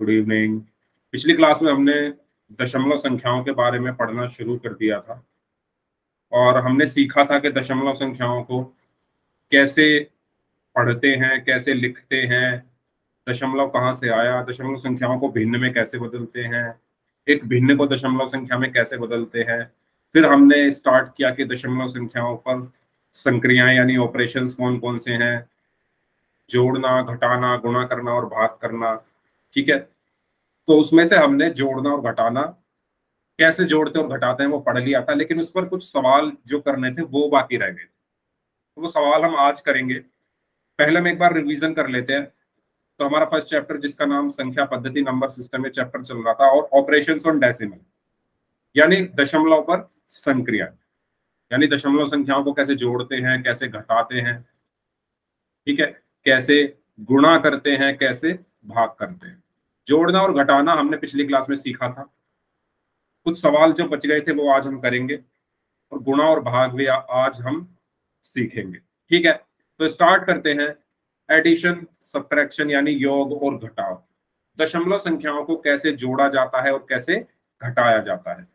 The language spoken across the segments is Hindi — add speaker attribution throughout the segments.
Speaker 1: गुड इवनिंग पिछली क्लास में हमने दशमलव संख्याओं के बारे में पढ़ना शुरू कर दिया था और हमने सीखा था कि दशमलव संख्याओं को कैसे पढ़ते हैं, कैसे लिखते हैं, दशमलव कहाँ से आया, दशमलव संख्याओं को भिन्न में कैसे बदलते हैं, एक भिन्न को दशमलव संख्या में कैसे बदलते हैं। फिर हमने स्टार्ट किया कि दशमलव संख्याओं पर संक्रियाएँ यानी ऑपरेशंस कौन कौन से हैं, जोड़ना, घटाना, गुणा करना और भाग करना। ठीक है? तो उसमें से हमने जोड़ना और घटाना, कैसे जोड़ते और घटाते हैं वो पढ़ लिया था, लेकिन उस पर कुछ सवाल जो करने थे वो बाकी रह गए। तो वो सवाल हम आज करेंगे। पहले हम एक बार रिवीजन कर लेते हैं। तो हमारा फ़र्स्ट चैप्टर जिसका नाम संख्या पद्धति नंबर सिस्टम में चैप्टर चल रहा था, और ऑपरेशन ऑन डेसिमल यानी दशमलव पर संक्रिया। यानी दशमलव संख्याओं को कैसे जोड़ते हैं, कैसे घटाते हैं, ठीक है? कैसे गुणा करते हैं, कैसे भाग करते हैं। जोड़ना और घटाना हमने पिछली क्लास में सीखा था। कुछ सवाल जो बच गए थे वो आज हम करेंगे और गुणा और भाग भी आज हम सीखेंगे। ठीक है तो स्टार्ट करते हैं। एडिशन सब्ट्रैक्शन यानी योग और घटाव। दशमलव संख्याओं को कैसे जोड़ा जाता है और कैसे घटाया जाता है।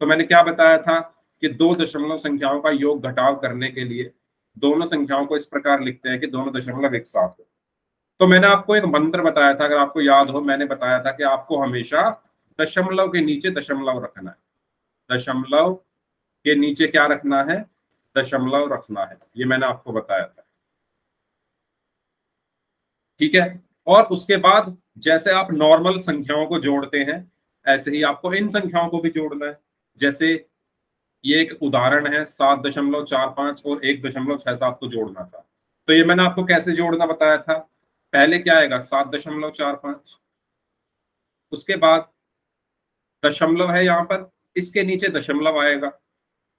Speaker 1: तो मैंने क्या बताया था कि दो दशमलव संख्याओं का योग घटाव करने के लिए दोनों संख्याओं को इस प्रकार लिखते हैं कि दोनों दशमलव एक साथ हो। तो मैंने आपको एक मंत्र बताया था, अगर आपको याद हो, मैंने बताया था कि आपको हमेशा दशमलव के नीचे दशमलव रखना है। दशमलव के नीचे क्या रखना है? दशमलव रखना है। ये मैंने आपको बताया था। ठीक है? और उसके बाद जैसे आप नॉर्मल संख्याओं को जोड़ते हैं, ऐसे ही आपको इन संख्याओं को भी जोड़ना है। जैसे ये एक उदाहरण है, सात दशमलव चार पाँच और एक दशमलव छह सात को जोड़ना था। तो ये मैंने आपको कैसे जोड़ना बताया था? पहले क्या आएगा? सात दशमलव चार पाँच। उसके बाद दशमलव है यहाँ पर, इसके नीचे दशमलव आएगा।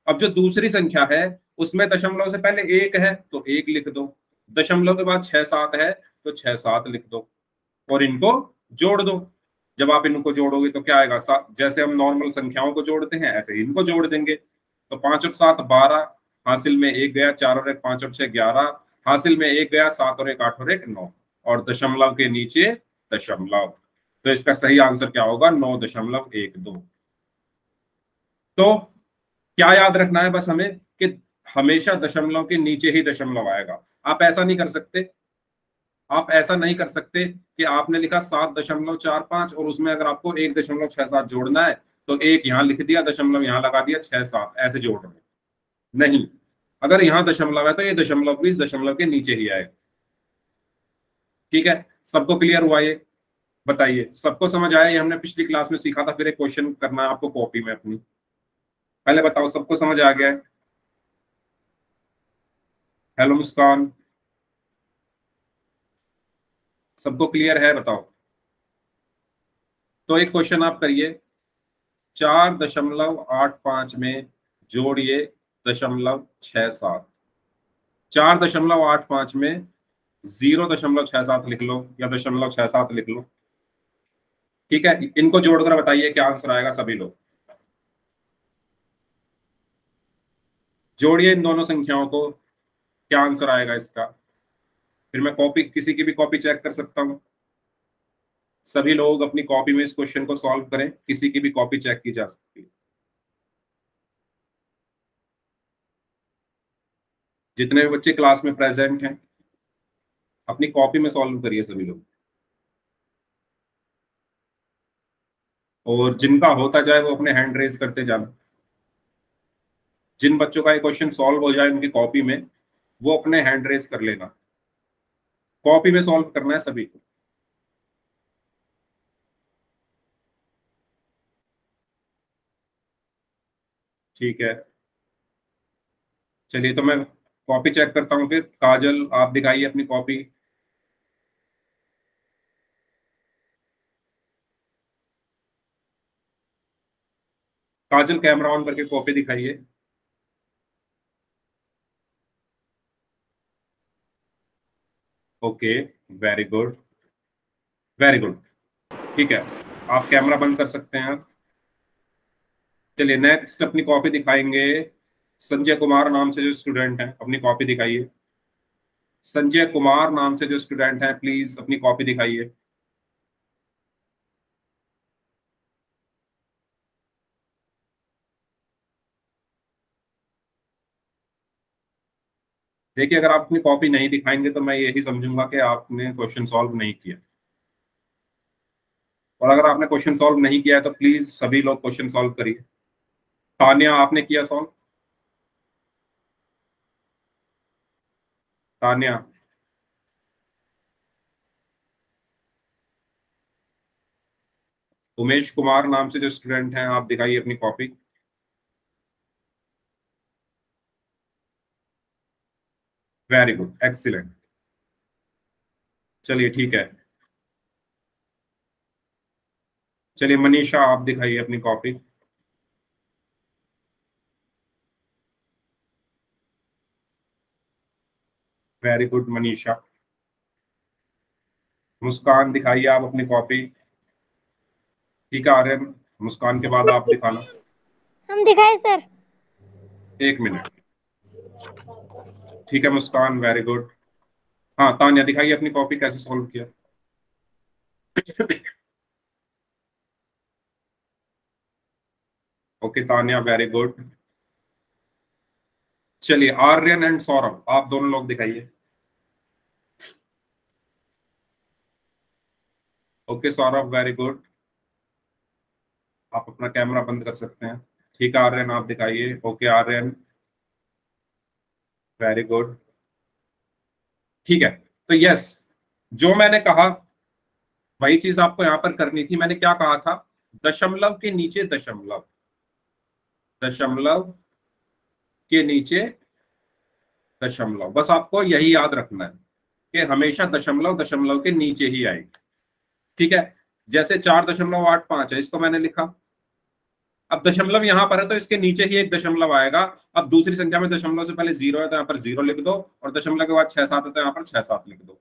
Speaker 1: अब जो दूसरी संख्या है, उसमें दशमलव से पहले एक है तो एक लिख दो। दशमलव के बाद छह सात है तो छह सात लिख दो। और इनको जोड़ दो। जब आप इनको जोड़ोगे तो क्या आएगा? सात, जैसे हम नॉर्मल संख्याओं को जोड़ते हैं, ऐसे इनको जोड़ देंगे। तो पाँच और सात बारह, हासिल में एक गया, चार और एक पाँच और छह ग्यारह, हासिल में एक गया, सात और एक आठ और एक नौ। और दशमलव के नीचे दशमलव। तो इसका सही आंसर क्या होगा? नौ दशमलव एक दो। तो क्या याद रखना है बस हमें कि हमेशा दशमलव के नीचे ही दशमलव आएगा। आप ऐसा नहीं कर सकते। आप ऐसा नहीं कर सकते कि आपने लिखा सात दशमलव चार पाँच और उसमें अगर आपको एक दशमलव छह सात जोड़ना है तो एक यहाँ लिख दिया, दशमलव यहाँ लगा दिया, छह सात, ऐसे जोड़ रहे नहीं। अगर यहाँ दशमलव है तो ये दशमलव इस दशमलव के नीचे ही आएगा। ठीक है? सबको क्लियर हुआ ये? बताइए। सबको समझ आया? ये हमने पिछली क्लास में सीखा था, फिर एक क्वेश्चन करना है आपको कॉपी में अपनी। पहले बताओ, सबको समझ आ गया हेलो मुस्कान। सबको क्लियर है? बताओ। तो एक क्वेश्चन आप करिए। चार दशमलव आठ पाँच में जोड़िए दशमलव छ सात। चार दशमलव आठ पाँच में ज़ीरो दशमलव छह सात लिख लो या दशमलव छह सात लिख लो। ठीक है? इनको जोड़कर बताइए क्या आंसर आएगा सभी लोग। जोड़िए इन दोनों संख्याओं को, क्या आंसर आएगा इसका। फिर मैं कॉपी, किसी की भी कॉपी चेक कर सकता हूँ। सभी लोग अपनी कॉपी में इस क्वेश्चन को सॉल्व करें, किसी की भी कॉपी चेक की जा सकती है। जितने भी बच्चे क्लास में प्रेजेंट हैं अपनी कॉपी में सॉल्व करिए सभी लोग। और जिनका होता जाए वो अपने हैंड रेज करते जाना। जिन बच्चों का ये क्वेश्चन सॉल्व हो जाए उनकी कॉपी में, वो अपने हैंड रेज कर लेना। कॉपी में सॉल्व करना है सभी को। ठीक है। चलिए तो मैं कॉपी चेक करता हूँ फिर। काजल, आप दिखाइए अपनी कॉपी काजल कैमरा ऑन करके कॉपी दिखाइए। Okay very good very good ठीक है, आप कैमरा बंद कर सकते हैं। आप चलिए नेक्स्ट अपनी कॉपी दिखाएँगे। संजय कुमार नाम से जो स्टूडेंट है, अपनी कॉपी दिखाइए। संजय कुमार नाम से जो स्टूडेंट है प्लीज़ अपनी कॉपी दिखाइए। देखिए, अगर आप अपनी कॉपी नहीं दिखाएँगे तो मैं यही समझूँगा कि आपने क्वेश्चन सॉल्व नहीं किया। और अगर आपने क्वेश्चन सॉल्व नहीं किया है तो प्लीज़ सभी लोग क्वेश्चन सॉल्व करिए। तानिया, आपने किया सॉल्व तानिया। उमेश कुमार नाम से जो स्टूडेंट हैं, आप दिखाइए अपनी कॉपी वेरी गुड एक्सीलेंट चलिए, ठीक है। चलिए, मनीषा, आप दिखाइए अपनी copy very good Manisha Muskan दिखाइए आप अपनी कॉपी ठीक है? आर्यन मुस्कान के बाद आप दिखाना।
Speaker 2: हम दिखाए सर
Speaker 1: एक मिनट। ठीक है मुस्कान वेरी गुड हाँ तानिया दिखाइए अपनी कॉपी कैसे सॉल्व किया। ओके तानिया वेरी गुड चलिए आर्यन एंड सौरभ आप दोनों लोग दिखाइए। ओके सौरभ वेरी गुड आप अपना कैमरा बंद कर सकते हैं। ठीक है, आर्यन, आप दिखाइए। ओके आर्यन। वेरी गुड ठीक है तो यस जो मैंने कहा, वही चीज़ आपको यहाँ पर करनी थी। मैंने क्या कहा था? दशमलव के नीचे दशमलव। दशमलव के नीचे दशमलव। बस आपको यही याद रखना है कि हमेशा दशमलव दशमलव के नीचे ही आएगी। ठीक है? जैसे चार दशमलव आठ पाँच है, इसको मैंने लिखा। अब दशमलव यहाँ पर है तो इसके नीचे ही एक दशमलव आएगा। अब दूसरी संख्या में दशमलव से पहले ज़ीरो है तो यहाँ पर ज़ीरो लिख दो, और दशमलव के बाद छह सात है तो यहाँ पर छह सात लिख दो।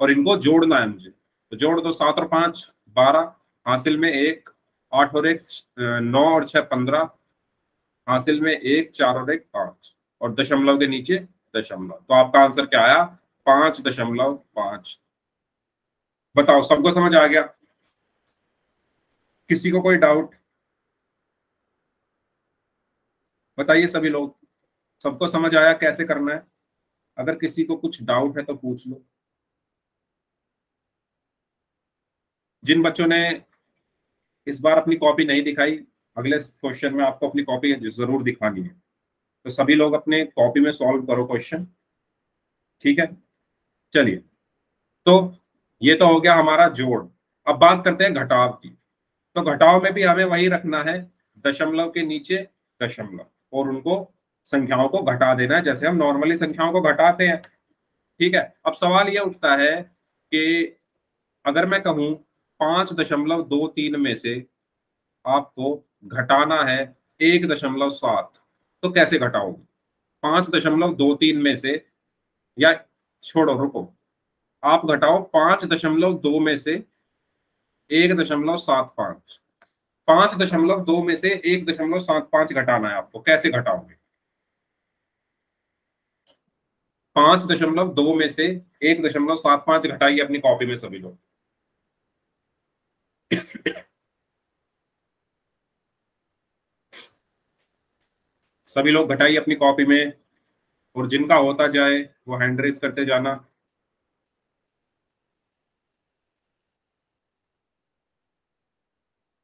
Speaker 1: और इनको जोड़ना है मुझे। तो जोड़ दो, सात और पाँच, बारह, हासिल में एक, आठ और एक, नौ और छह, पंद्रह, हासिल में एक, चार और एक, पाँच। और दशमलव के नीचे दशमलव। तो आपका आंसर क्या आया? पाँच दशमलव पाँच। बताओ, सबको समझ आ गया? किसी को कोई डाउट बताइए सभी लोग, सबको समझ आया कैसे करना है? अगर किसी को कुछ डाउट है तो पूछ लो। जिन बच्चों ने इस बार अपनी कॉपी नहीं दिखाई, अगले क्वेश्चन में आपको अपनी कॉपी ज़रूर दिखानी है। तो सभी लोग अपने कॉपी में सॉल्व करो क्वेश्चन ठीक है? चलिए। तो ये तो हो गया हमारा जोड़। अब बात करते हैं घटाव की। तो घटाव में भी हमें वही रखना है, दशमलव के नीचे दशमलव, और उनको संख्याओं को घटा देना है, जैसे हम नॉर्मली संख्याओं को घटाते हैं। ठीक है? अब सवाल यह उठता है कि अगर मैं कहूँ पाँच दशमलव दो तीन में से आपको घटाना है एक दशमलव सात तो कैसे घटाओगे? पाँच दशमलव दो तीन में से या छोड़ो, रुको। आप घटाओ पाँच दशमलव दो में से एक दशमलव सात पाँच। पाँच दशमलव दो में से एक दशमलव सात पाँच घटाना है आपको, कैसे घटाओगे? पाँच दशमलव दो में से एक दशमलव सात पाँच घटाइए अपनी कॉपी में सभी लोग। सभी लोग घटाइए अपनी कॉपी में, और जिनका होता जाए, वो हैंड रेस करते जाना।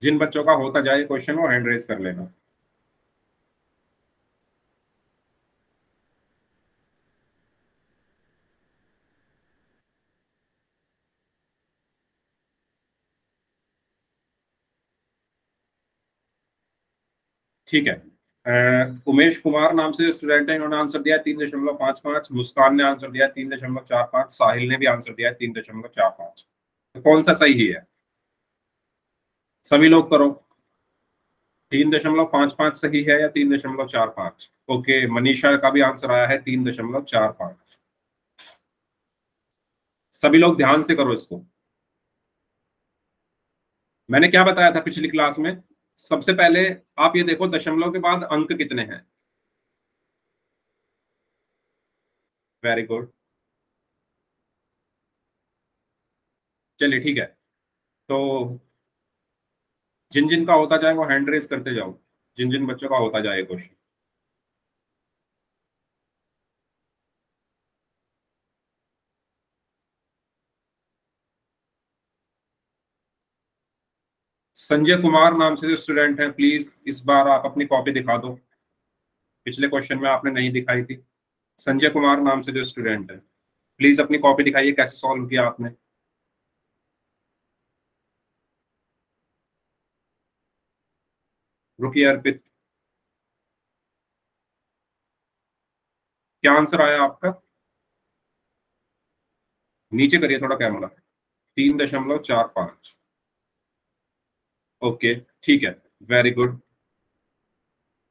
Speaker 1: जिन बच्चों का होता जाए क्वेश्चन वो हैंड रेस कर लेना। ठीक है। उमेश कुमार नाम से स्टूडेंट है, इन्होंने आंसर दिया तीन दशमलव पाँच पाँच। मुस्कान ने आंसर दिया तीन दशमलव चार पाँच। साहिल ने भी आंसर दिया तीन दशमलव चार पाँच। तो कौन सा सही है? सभी लोग करो। तीन दशमलव पाँच पाँच सही है या तीन दशमलव चार पाँच? ओके, मनीषा का भी आंसर आया है तीन दशमलव चार पाँच। सभी लोग ध्यान से करो इसको। मैंने क्या बताया था पिछली क्लास में? सबसे पहले आप ये देखो दशमलव के बाद अंक कितने हैं। वेरी गुड चलिए ठीक है। तो जिन जिन का होता जाए वो हैंड रेस करते जाओ। जिन जिन बच्चों का होता जाए क्वेश्चन संजय कुमार नाम से जो स्टूडेंट है प्लीज़ इस बार आप अपनी कॉपी दिखा दो। पिछले क्वेश्चन में आपने नहीं दिखाई थी। संजय कुमार नाम से जो स्टूडेंट है प्लीज़ अपनी कॉपी दिखाइए, कैसे सॉल्व किया आपने। रुकिए अर्पित क्या आंसर आया आपका? नीचे करिए थोड़ा कैमरा तीन दशमलव चार पाँच। ओके ठीक है। Very good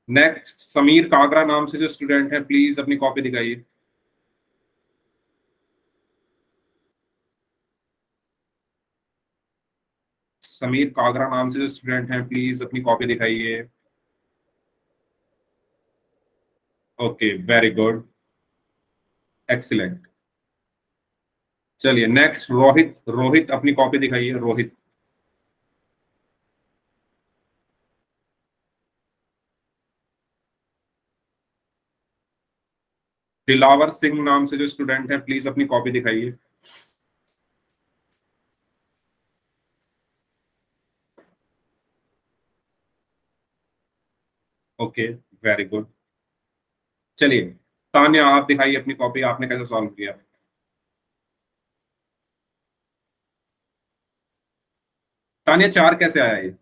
Speaker 1: next Sameer Kagra नाम से जो स्टूडेंट है प्लीज़ अपनी कॉपी दिखाइए। समीर कागरा नाम से जो स्टूडेंट हैं प्लीज़ अपनी कॉपी दिखाइए। ओके वेरी गुड एक्सीलेंट चलिए नेक्स्ट रोहित रोहित अपनी कॉपी दिखाइए, रोहित। दिलावर सिंह नाम से जो स्टूडेंट है प्लीज़ अपनी कॉपी दिखाइए। ओके वेरी गुड चलिए, तान्या, आप दिखाइए अपनी कॉपी आपने कैसे सॉल्व किया? तान्या, चार कैसे आया ये?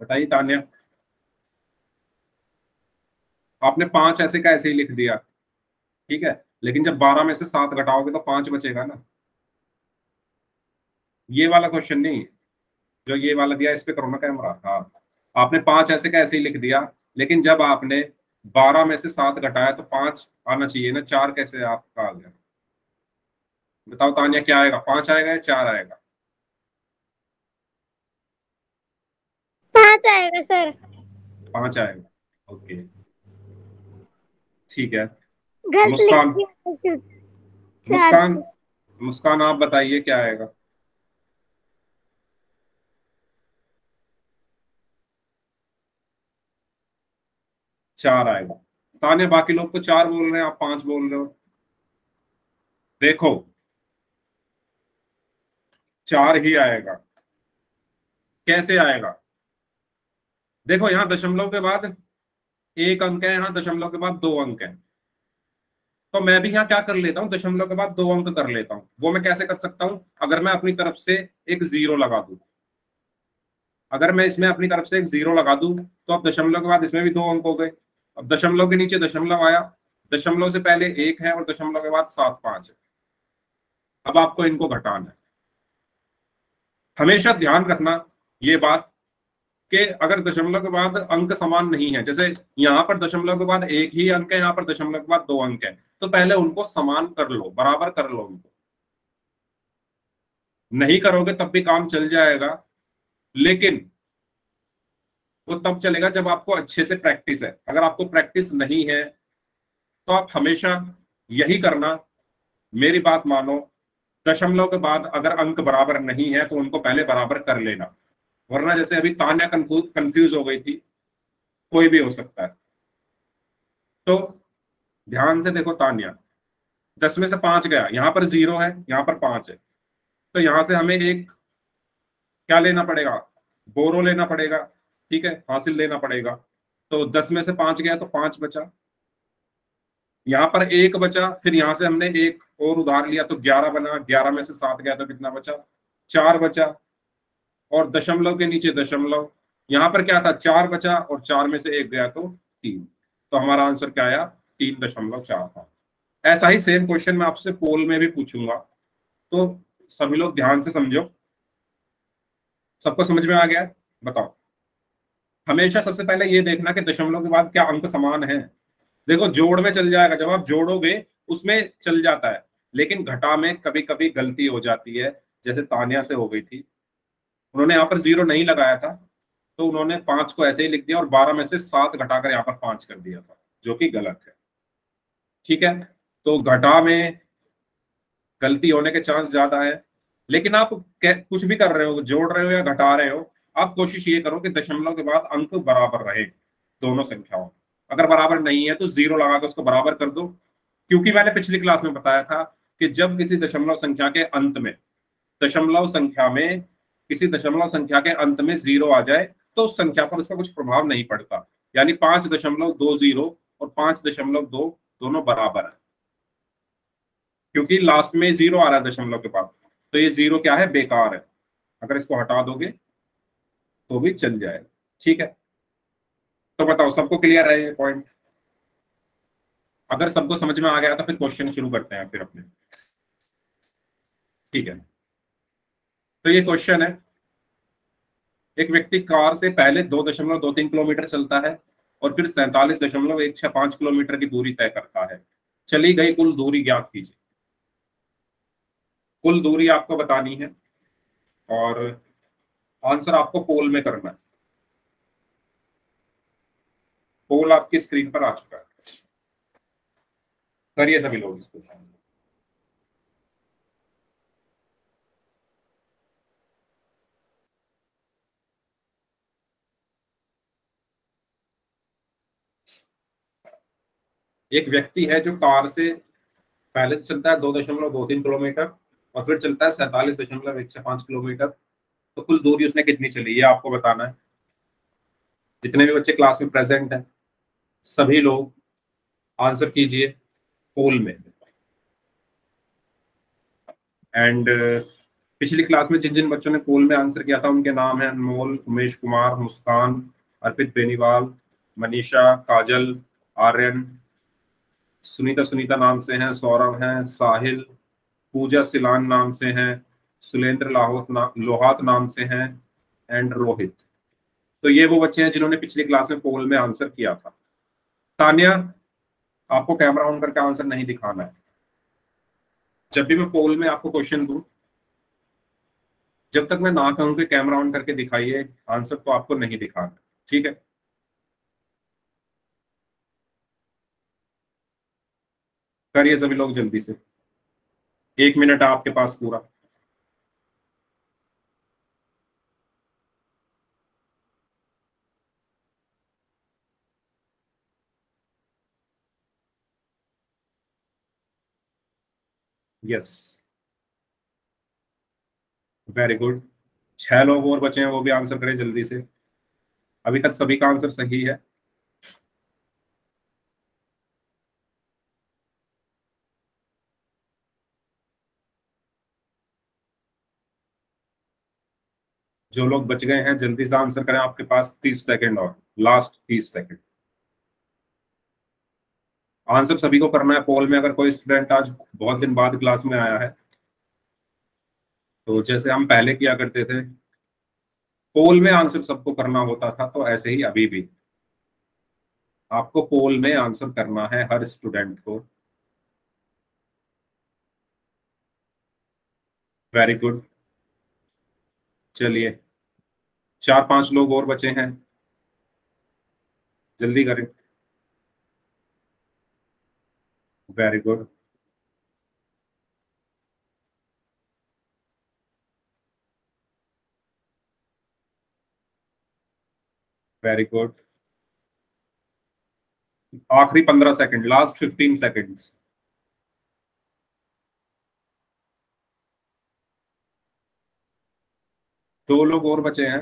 Speaker 1: बताइए तान्या। आपने पाँच ऐसे का ऐसे ही लिख दिया, ठीक है? लेकिन जब बारह में से सात घटाओगे तो पाँच बचेगा ना। ये वाला क्वेश्चन नहीं जो ये वाला दिया इस पे करो ना कैमरा हाँ। आपने पाँच ऐसे का ऐसे ही लिख दिया लेकिन जब आपने बारह में से सात घटाया तो पाँच आना चाहिए ना चार कैसे आपका आ गया? बताओ तानिया क्या आएगा? पाँच आएगा या चार आएगा?
Speaker 2: पाँच आएगा सर।
Speaker 1: पाँच आएगा। ओके। ठीक है। मुस्कान। मुस्कान। मुस्कान आप बताइए क्या आएगा? चार आएगा ताने बाकी लोग तो चार बोल रहे हैं, आप पाँच बोल रहे हो। देखो, चार ही आएगा। कैसे आएगा? देखो, यहाँ दशमलव के बाद एक अंक है, यहाँ दशमलव के बाद दो अंक है। तो मैं भी यहाँ क्या कर लेता हूँ? दशमलव के बाद दो अंक कर लेता हूँ। वो मैं कैसे कर सकता हूँ? अगर मैं अपनी तरफ़ से एक ज़ीरो लगा दू। अगर मैं इसमें अपनी तरफ़ से एक ज़ीरो लगा दू तो अब दशमलव के बाद इसमें भी दो अंक हो गए। अब दशमलव के नीचे दशमलव आया। दशमलव से पहले एक है और दशमलव के बाद सात, पाँच है। अब आपको इनको घटाना है। हमेशा ध्यान रखना ये बात कि अगर दशमलव के बाद अंक समान नहीं है, जैसे यहाँ पर दशमलव के बाद एक ही अंक है, यहाँ पर दशमलव के बाद दो अंक है तो पहले उनको समान कर लो, बराबर कर लो उनको। नहीं करोगे तब भी काम चल जाएगा, लेकिन वो तब चलेगा जब आपको अच्छे से प्रैक्टिस है। अगर आपको प्रैक्टिस नहीं है तो आप हमेशा यही करना, मेरी बात मानो, दशमलव के बाद अगर अंक बराबर नहीं है तो उनको पहले बराबर कर लेना। वरना जैसे अभी तान्या कंफ्यूज कंफ्यूज हो गई थी, कोई भी हो सकता है। तो ध्यान से देखो तान्या, दस में से पाँच गया, यहाँ पर ज़ीरो है, यहाँ पर पाँच है। तो यहाँ से हमें एक क्या लेना पड़ेगा? बोरो लेना पड़ेगा। ठीक है, हासिल लेना पड़ेगा। तो दस में से पाँच गया तो पाँच बचा। यहाँ पर एक बचा, फिर यहाँ से हमने एक और उधार लिया तो ग्यारह बना, ग्यारह में से सात गया तो कितना बचा? चार बचा। और दशमलव के नीचे दशमलव। यहाँ पर क्या था? चार बचा और चार में से एक गया तो तीन। तो हमारा आंसर क्या आया? तीन दशमलव चार पाँच ऐसा ही सेम क्वेश्चन मैं आपसे पोल में भी पूछूँगा। तो सभी लोग ध्यान से समझो। सबको समझ में आ गया? बताओ। हमेशा सबसे पहले ये देखना कि दशमलव के बाद क्या अंक समान है। देखो, जोड़ में चल जाएगा। जब आप जोड़ोगे, उसमें चल जाता है। लेकिन घटा में कभी कभी गलती हो जाती है, जैसे तानिया से हो गई थी। उन्होंने यहाँ पर ज़ीरो नहीं लगाया था तो उन्होंने पाँच को ऐसे ही लिख दिया और बारह में से सात घटाकर यहाँ पर पाँच कर दिया था, जो कि गलत है। ठीक है? तो घटा में गलती होने के चांस ज़्यादा है। लेकिन आप कुछ भी कर रहे हो, जोड़ रहे हो या घटा रहे हो आप कोशिश ये करो कि दशमलव के बाद अंक बराबर रहे दोनों संख्याओं अगर बराबर नहीं है तो ज़ीरो लगा के उसको बराबर कर दो। क्योंकि मैंने पिछली क्लास में बताया था कि जब किसी दशमलव संख्या के अंत में, दशमलव संख्या में, किसी दशमलव संख्या के अंत में ज़ीरो आ जाए तो उस संख्या पर उसका कुछ प्रभाव नहीं पड़ता। यानी पाँच दशमलव दो ज़ीरो और पाँच दशमलव दो दोनों बराबर है। क्योंकि लास्ट में ज़ीरो आ रहा है दशमलव के बाद। तो ये ज़ीरो क्या है? बेकार है। अगर इसको हटा दोगे तो भी चल जाएगा। ठीक है? तो बताओ, सबको क्लियर है ये पॉइंट अगर सबको समझ में आ गया तो फिर क्वेश्चन शुरू करते हैं फिर अपने। ठीक है? तो ये क्वेश्चन है। एक व्यक्ति कार से पहले दो दशमलव दो तीन किलोमीटर चलता है और फिर सैतालीस दशमलव एक छह पाँच किलोमीटर की दूरी तय करता है। चली गई कुल दूरी ज्ञात कीजिए। कुल दूरी आपको बतानी है और आंसर आपको पोल में करना है। पोल आपकी स्क्रीन पर आ चुका है। करिए सभी लोग इसको। एक व्यक्ति है जो कार से पहले चलता है दो दशमलव दो तीन किलोमीटर और फिर चलता है सैतालीस दशमलव एक से पाँच किलोमीटर। तो कुल दूरी उसने कितनी चली, ये आपको बताना है। जितने भी बच्चे क्लास में प्रेजेंट हैं, सभी लोग आंसर कीजिए पोल में। एंड पिछली क्लास में जिन जिन बच्चों ने पोल में आंसर किया था, उनके नाम है अनमोल, उमेश कुमार, मुस्कान, अर्पित बेनीवाल, मनीषा, काजल, आर्यन, सुनीता सुनीता नाम से हैं, सौरभ हैं, साहिल, पूजा सिलान नाम से हैं सुलेंद्र लाहौत ना, लोहात नाम से हैं एंड रोहित। तो ये वो बच्चे हैं जिन्होंने पिछली क्लास में पोल में आंसर किया था। तानिया आपको कैमरा ऑन करके आंसर नहीं दिखाना है। जब भी मैं पोल में आपको क्वेश्चन दू जब तक मैं ना कहूँ कि कैमरा ऑन करके दिखाइए आंसर तो आपको नहीं दिखाना। ठीक है? करिए सभी लोग जल्दी से। एक मिनट आपके पास पूरा। यस वेरी गुड छह लोग और बचे हैं, वो भी आंसर करें जल्दी से। अभी तक सभी का आंसर सही है। जो लोग बच गए हैं, जल्दी से आंसर करें आपके पास तीस सेकंड और लास्ट तीस सेकंड आंसर सभी को करना है। पोल में अगर कोई स्टूडेंट आज बहुत दिन बाद क्लास में आया है तो जैसे हम पहले किया करते थे, पोल में आंसर सबको करना होता था तो ऐसे ही अभी भी। आपको पोल में आंसर करना है हर स्टूडेंट को। Very good. चलिए, चार पाँच लोग और बचे हैं। जल्दी करें। वेरी गुड वेरी गुड आखिरी पंद्रह सेकंड लास्ट फिफ्टीन सेकंड्स दो लोग और बचे हैं।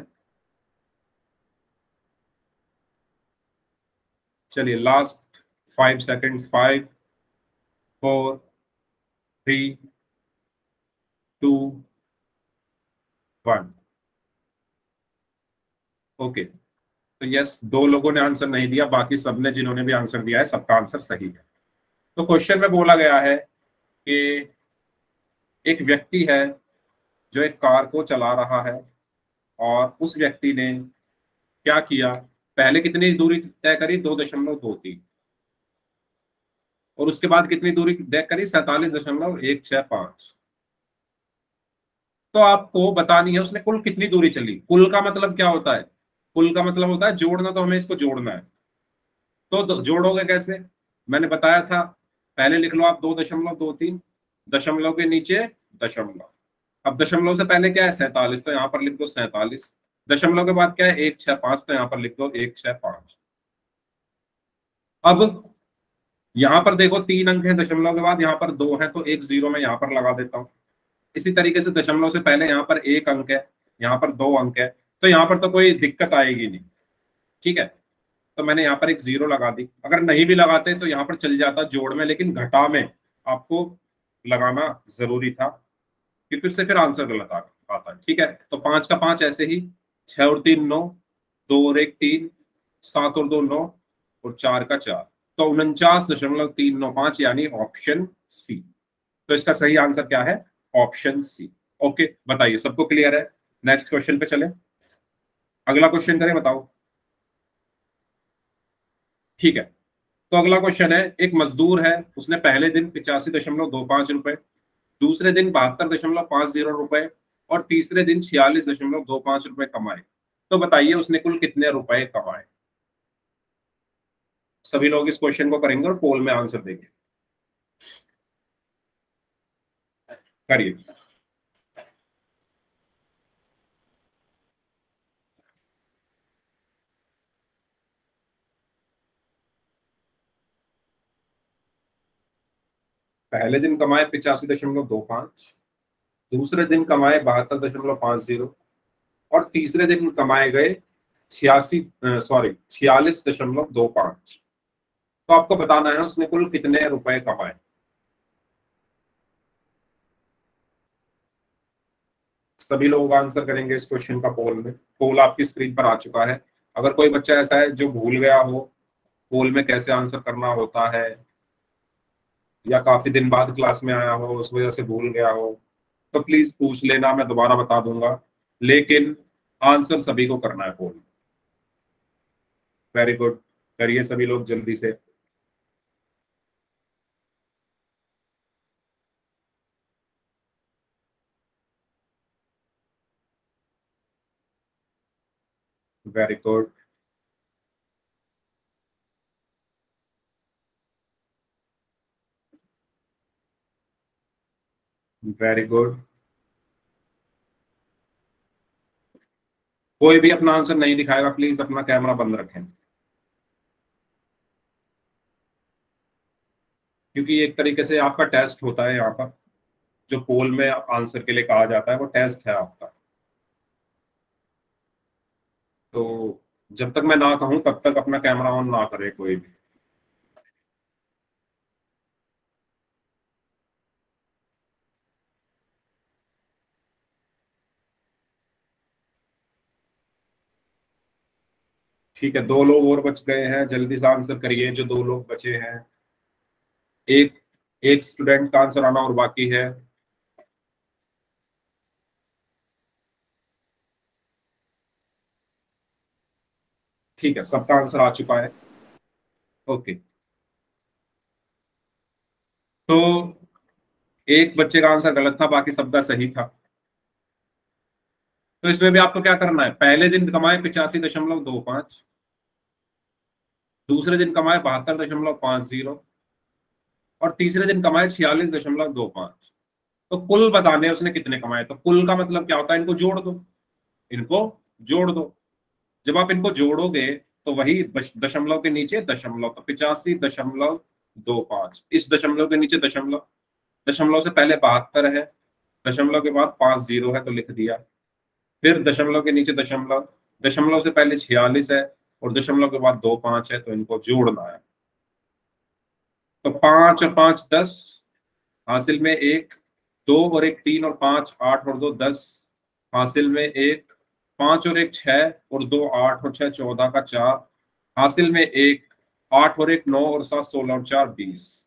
Speaker 1: चलिए last five seconds five four, three, two, one. Okay तो यस दो लोगों ने आंसर नहीं दिया, बाकी सबने जिन्होंने भी आंसर दिया है, सबका आंसर सही है। तो क्वेश्चन में बोला गया है कि एक व्यक्ति है जो एक कार को चला रहा है और उस व्यक्ति ने क्या किया? पहले कितनी दूरी तय करी? दो दशमलव दो तीन। और उसके बाद कितनी दूरी तय करी? सैतालीस दशमलव एक छह पाँच। तो आपको बतानी है उसने कुल कितनी दूरी चली? कुल का मतलब क्या होता है? कुल का मतलब होता है जोड़ना तो हमें इसको जोड़ना है। तो जोड़ोगे कैसे? मैंने बताया था, पहले लिख लो आप दो दशमलव दो तीन, दशमलव के नीचे दशमलव। अब दशमलव से पहले क्या है? सैतालीस तो यहाँ पर लिख दो सैतालीस। दशमलव के बाद क्या है? एक छह पाँच तो यहाँ पर लिख दो एक छह पाँच। अब यहाँ पर देखो तीन अंक है दशमलव के बाद, यहाँ पर दो है तो एक ज़ीरो में यहाँ पर लगा देता हूँ। इसी तरीके से दशमलव से पहले यहाँ पर एक अंक है, यहाँ पर दो अंक है तो यहाँ पर तो कोई दिक्कत आएगी नहीं। ठीक है? तो मैंने यहाँ पर एक ज़ीरो लगा दी। अगर नहीं भी लगाते तो यहाँ पर चल जाता जोड़ में, लेकिन घटा में आपको लगाना ज़रूरी था, क्योंकि उससे फिर आंसर गलत आता है। ठीक है? तो पाँच का पाँच ऐसे ही, छह और तीन नौ, दो और एक तीन, सात और दो नौ, और चार का चार। तो उनचास दशमलव तीन नौ पाँच यानी ऑप्शन सी तो इसका सही आंसर क्या है? ऑप्शन सी ओके बताइए, सबको क्लियर है? नेक्स्ट क्वेश्चन पे चले। अगला क्वेश्चन करें, बताओ। ठीक है तो अगला क्वेश्चन है, एक मजदूर है, उसने पहले दिन पिचासी दशमलव दो पाँच रुपए, दूसरे दिन बहत्तर दशमलव पाँच ज़ीरो रुपए और तीसरे दिन छियालीस दशमलव दो पाँच रुपए कमाए। तो बताइए, उसने कुल कितने रुपए कमाए? सभी लोग इस क्वेश्चन को करेंगे और पोल में आंसर देंगे। करिए। पहले दिन कमाए पिचासी दशमलव दो पाँच, दूसरे दिन कमाए बहत्तर दशमलव पाँच ज़ीरो और तीसरे दिन कमाए गए छियासी सॉरी छियालीस दशमलव दो पाँच। तो आपको बताना है उसने कुल कितने रुपए कमाए। सभी लोग आंसर करेंगे इस क्वेश्चन का पोल में। पोल आपकी स्क्रीन पर आ चुका है। अगर कोई बच्चा ऐसा है जो भूल गया हो पोल में कैसे आंसर करना होता है, या काफ़ी दिन बाद क्लास में आया हो, उस वजह से भूल गया हो तो प्लीज़ पूछ लेना, मैं दोबारा बता दूँगा। लेकिन आंसर सभी को करना है पोल वेरी गुड करिए सभी लोग जल्दी से। Very good. वेरी गुड कोई भी अपना आंसर नहीं दिखाएगा प्लीज़ अपना कैमरा बंद रखें। क्योंकि एक तरीके से आपका टेस्ट होता है यहाँ पर। जो पोल में आंसर के लिए कहा जाता है, वो टेस्ट है आपका। तो जब तक मैं ना कहूँ, तब तक अपना कैमरा ऑन ना करे कोई भी। ठीक है, दो लोग और बच गए हैं। जल्दी से आंसर करिए जो दो लोग बचे हैं। एक एक स्टूडेंट का आंसर आना और बाकी है। ठीक है, सबका आंसर आ चुका है। ओके तो एक बच्चे का आंसर गलत था, बाकी सबका सही था। तो इसमें भी आपको क्या करना है? पहले दिन कमाए पिचासी दशमलव दो पाँच। दूसरे दिन कमाए बहत्तर दशमलव पाँच ज़ीरो। और तीसरे दिन कमाए छियालीस दशमलव दो पाँच। तो कुल बताने उसने कितने कमाए। तो कुल का मतलब क्या होता है? इनको जोड़ दो। इनको जोड़ दो। जब आप इनको जोड़ोगे तो वही दशमलव के नीचे दशमलव तो पिचासी दशमलव दो पाँच। इस दशमलव के नीचे दशमलव दशमलव से पहले बहत्तर है, दशमलव के बाद पाँच ज़ीरो है तो लिख दिया। फिर दशमलव के नीचे दशमलव दशमलव से पहले छियालीस है, और दशमलव के बाद दो पाँच है तो इनको जोड़ना है। तो पाँच और पाँच दस, हासिल में एक, दो और एक तीन और पाँच आठ और दो दस, हासिल में एक पाँच और एक छह और दो आठ और छह, चौदह का चार। हासिल में एक, आठ और एक, नौ और सात, सोलह और चार, बीस।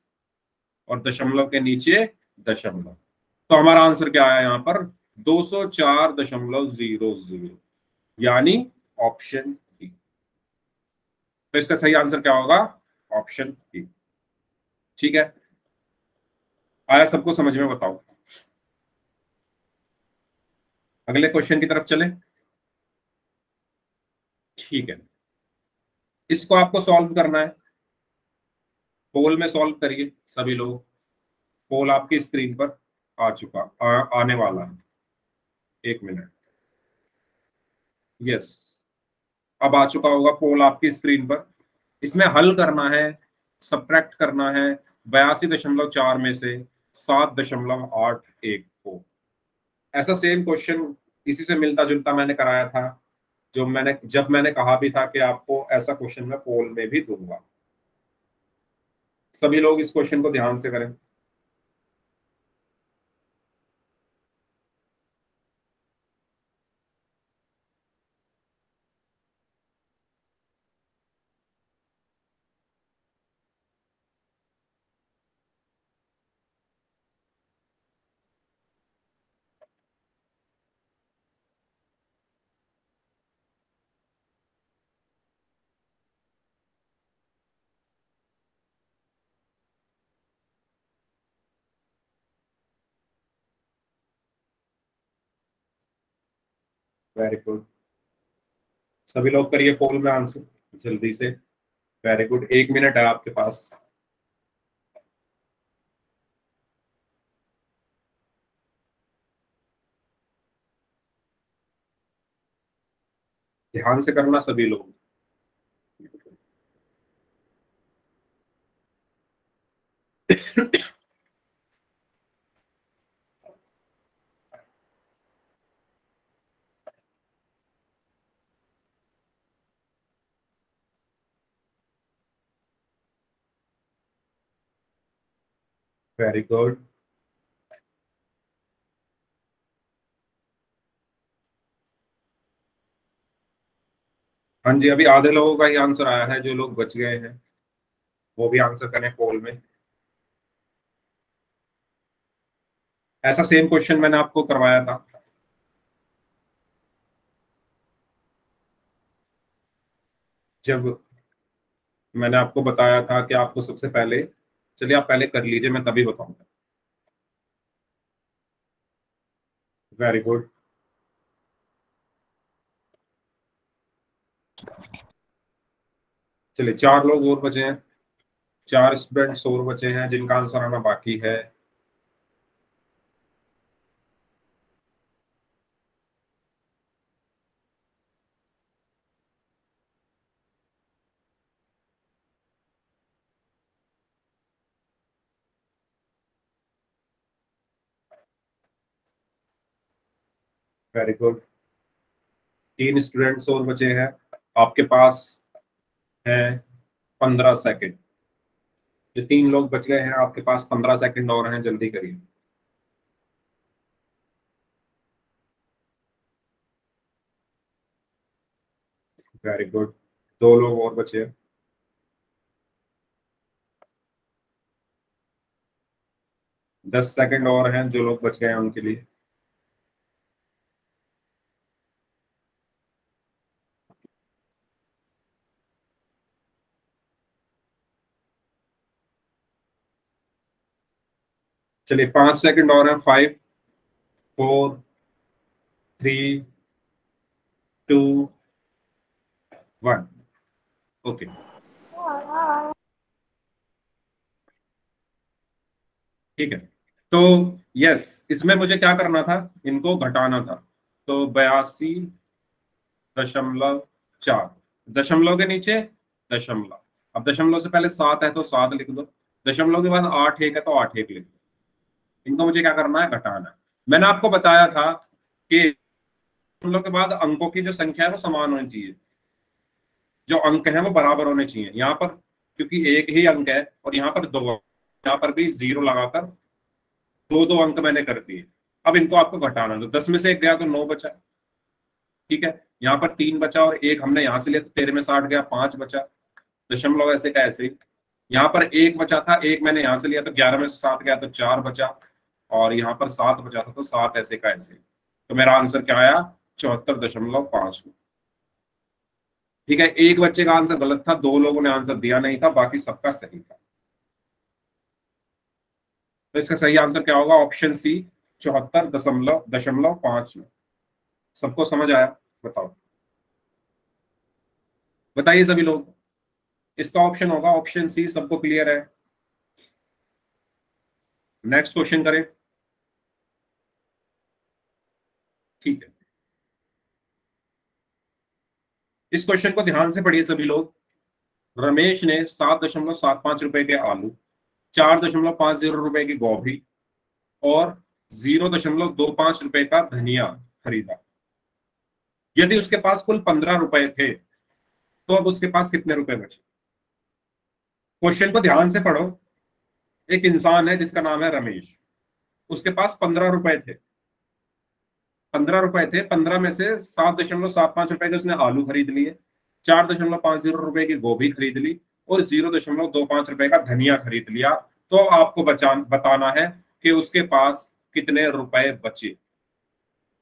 Speaker 1: और दशमलव के नीचे दशमलव। तो हमारा आंसर क्या आया यहाँ पर? दो सौ चार दशमलव ज़ीरो ज़ीरो, यानी ऑप्शन डी तो इसका सही आंसर क्या होगा? ऑप्शन डी ठीक है? आया सबको समझ में? बताओ। अगले क्वेश्चन की तरफ़ चले। ठीक है। इसको आपको सॉल्व करना है। पोल में सॉल्व करिए सभी लोग। पोल आपकी स्क्रीन पर आ चुका आ, आने वाला है। एक मिनट। यस अब आ चुका होगा पोल आपकी स्क्रीन पर। इसमें हल करना है सब्ट्रैक्ट करना है बयासी दशमलव चार में से सात दशमलव आठ एक को। ऐसा सेम क्वेश्चन इसी से मिलता जुलता मैंने कराया था। जो मैंने, जब मैंने कहा भी था कि आपको ऐसा क्वेश्चन मैं पोल में भी दूँगा। सभी लोग इस क्वेश्चन को ध्यान से करें। वेरी गुड सभी लोग करिए पोल में आंसर जल्दी से. वेरी गुड एक मिनट है आपके पास. ध्यान से करना सभी लोग. वेरी गुड हाँ जी, अभी आधे लोगों का ही आंसर आया है, जो लोग बच गए हैं, वो भी आंसर करें पोल में। ऐसा सेम क्वेश्चन मैंने आपको करवाया था। जब मैंने आपको बताया था कि आपको सबसे पहले चलिए आप पहले कर लीजिए, मैं तभी बताऊँगा। वेरी गुड चलिए, चार लोग और बचे हैं। चार स्टूडेंट्स और बचे हैं, जिनका आंसर आना बाकी है। Very good. तीन स्टूडेंट्स और बचे हैं। आपके पास है पंद्रह सेकंड। जो तीन लोग बच गए हैं, आपके पास पंद्रह सेकंड और हैं, जल्दी करिए। Very good. दो लोग और बचे हैं। दस सेकंड और हैं जो लोग बच गए हैं उनके लिए। चलिए, पाँच सेकंड और हैं। Five four three two one okay ठीक है। तो यस इसमें मुझे क्या करना था? इनको घटाना था। तो बयासी दशमलव चार। दशमलव के नीचे, दशमलव। अब दशमलव से पहले सात है तो सात लिख दो। दशमलव के बाद आठ एक है तो आठ एक लिख दो। इनको मुझे क्या करना है? घटाना मैंने आपको बताया था कि के बाद अंकों की जो संख्या है वो समान होनी चाहिए। जो अंक है वो बराबर होने चाहिए। यहाँ पर क्योंकि एक ही अंक है और यहाँ पर दो यहाँ पर भी ज़ीरो लगाकर दो दो अंक मैंने कर दिए। अब इनको आपको घटाना तो दस में से एक गया तो नौ बचा। ठीक है? यहाँ पर तीन बचा और एक हमने यहाँ से लिया तो तेरह में साठ गया, पाँच बचा। दशमलव ऐसे का ऐसे यहाँ पर एक बचा था, एक मैंने यहाँ से लिया तो ग्यारह में सात गया तो चार बचा। और यहाँ पर सात बचा था तो सात ऐसे का ऐसे। तो मेरा आंसर क्या आया? चौहत्तर दशमलव पाँच। ठीक है, एक बच्चे का आंसर गलत था, दो लोगों ने आंसर दिया नहीं था, बाकी सबका सही था। तो इसका सही आंसर क्या होगा? ऑप्शन सी, चौहत्तर दशमलव दशमलव पाँच। में सबको समझ आया? बताओ। बताइए सभी लोग। इसका ऑप्शन होगा, ऑप्शन सी, सबको क्लियर है। नेक्स्ट क्वेश्चन करें। ठीक है। इस क्वेश्चन को ध्यान से पढ़िए सभी लोग। रमेश ने सात दशमलव सात पाँच रुपए के आलू, चार दशमलव पाँच ज़ीरो रुपए की गोभी और ज़ीरो दशमलव दो पाँच रुपए का धनिया खरीदा। यदि उसके पास कुल पंद्रह रुपए थे तो अब उसके पास कितने रुपए बचे? क्वेश्चन को ध्यान से पढ़ो। एक इंसान है जिसका नाम है रमेश। उसके पास पंद्रह रुपए थे। पंद्रह रुपए थे, पंद्रह में से सात दशमलव सात पाँच रुपए के उसने आलू खरीद लिए, चार दशमलव पाँच ज़ीरो रुपए की गोभी खरीद ली और ज़ीरो दशमलव दो पाँच रुपए का धनिया खरीद लिया। तो आपको बचा बताना है कि उसके पास कितने रुपए बचे।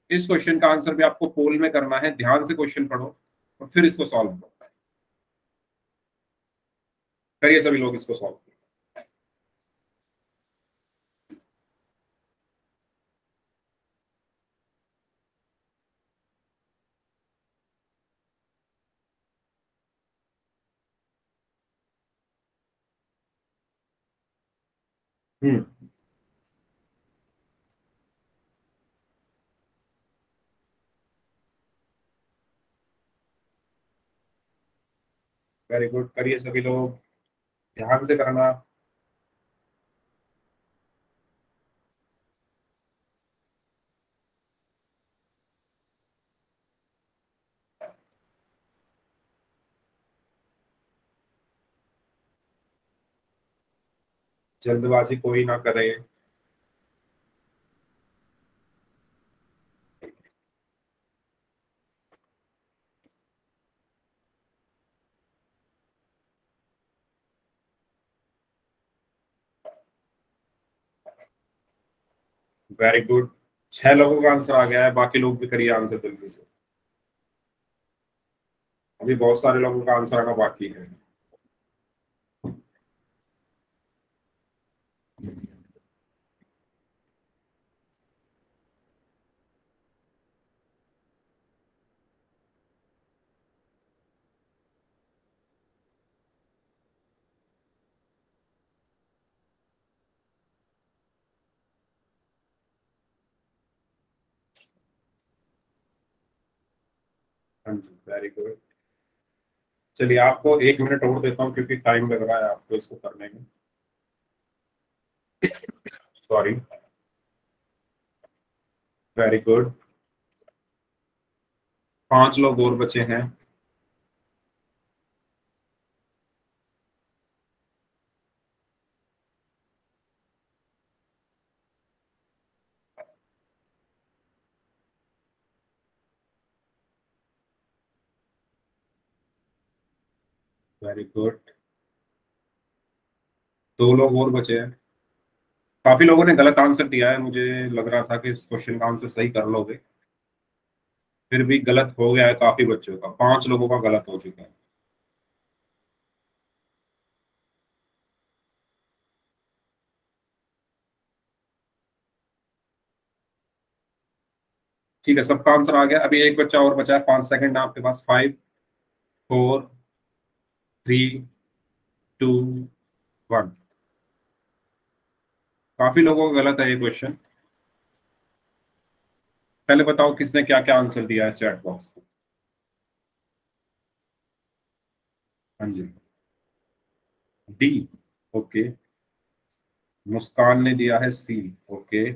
Speaker 1: इस क्वेश्चन का आंसर भी आपको पोल में करना है, ध्यान से क्वेश्चन पढ़ो और फिर इसको सॉल्व करो। करिए सभी लोग इसको सॉल्व वेरी गुड करिए सभी लोग ध्यान से करना। जल्दबाजी कोई ना करे। वेरी गुड छह लोगों का आंसर आ गया है, बाकी लोग भी करिए आंसर जल्दी से। अभी बहुत सारे लोगों का आंसर आना बाकी है हाँ जी वेरी गुड चलिए, आपको एक मिनट और देता हूँ क्योंकि टाइम लग रहा है आपको इसको करने में। सॉरी वेरी गुड पाँच लोग और बचे हैं। वेरी गुड दो लोग और बचे हैं। काफ़ी लोगों ने गलत आंसर दिया है। मुझे लग रहा था कि इस क्वेश्चन का आंसर सही कर लोगे। फिर भी गलत हो गया है काफ़ी बच्चों का। पाँच लोगों का गलत हो चुका है। ठीक है, सबका आंसर आ गया। अभी एक बच्चा और बचा है। पाँच सेकंड आपके पास। Five four three two one काफ़ी लोगों का गलत है ये क्वेश्चन पहले बताओ किसने क्या क्या आंसर दिया है चैट बॉक्स हाँ जी। डी ओके मुस्कान ने दिया है सी ओके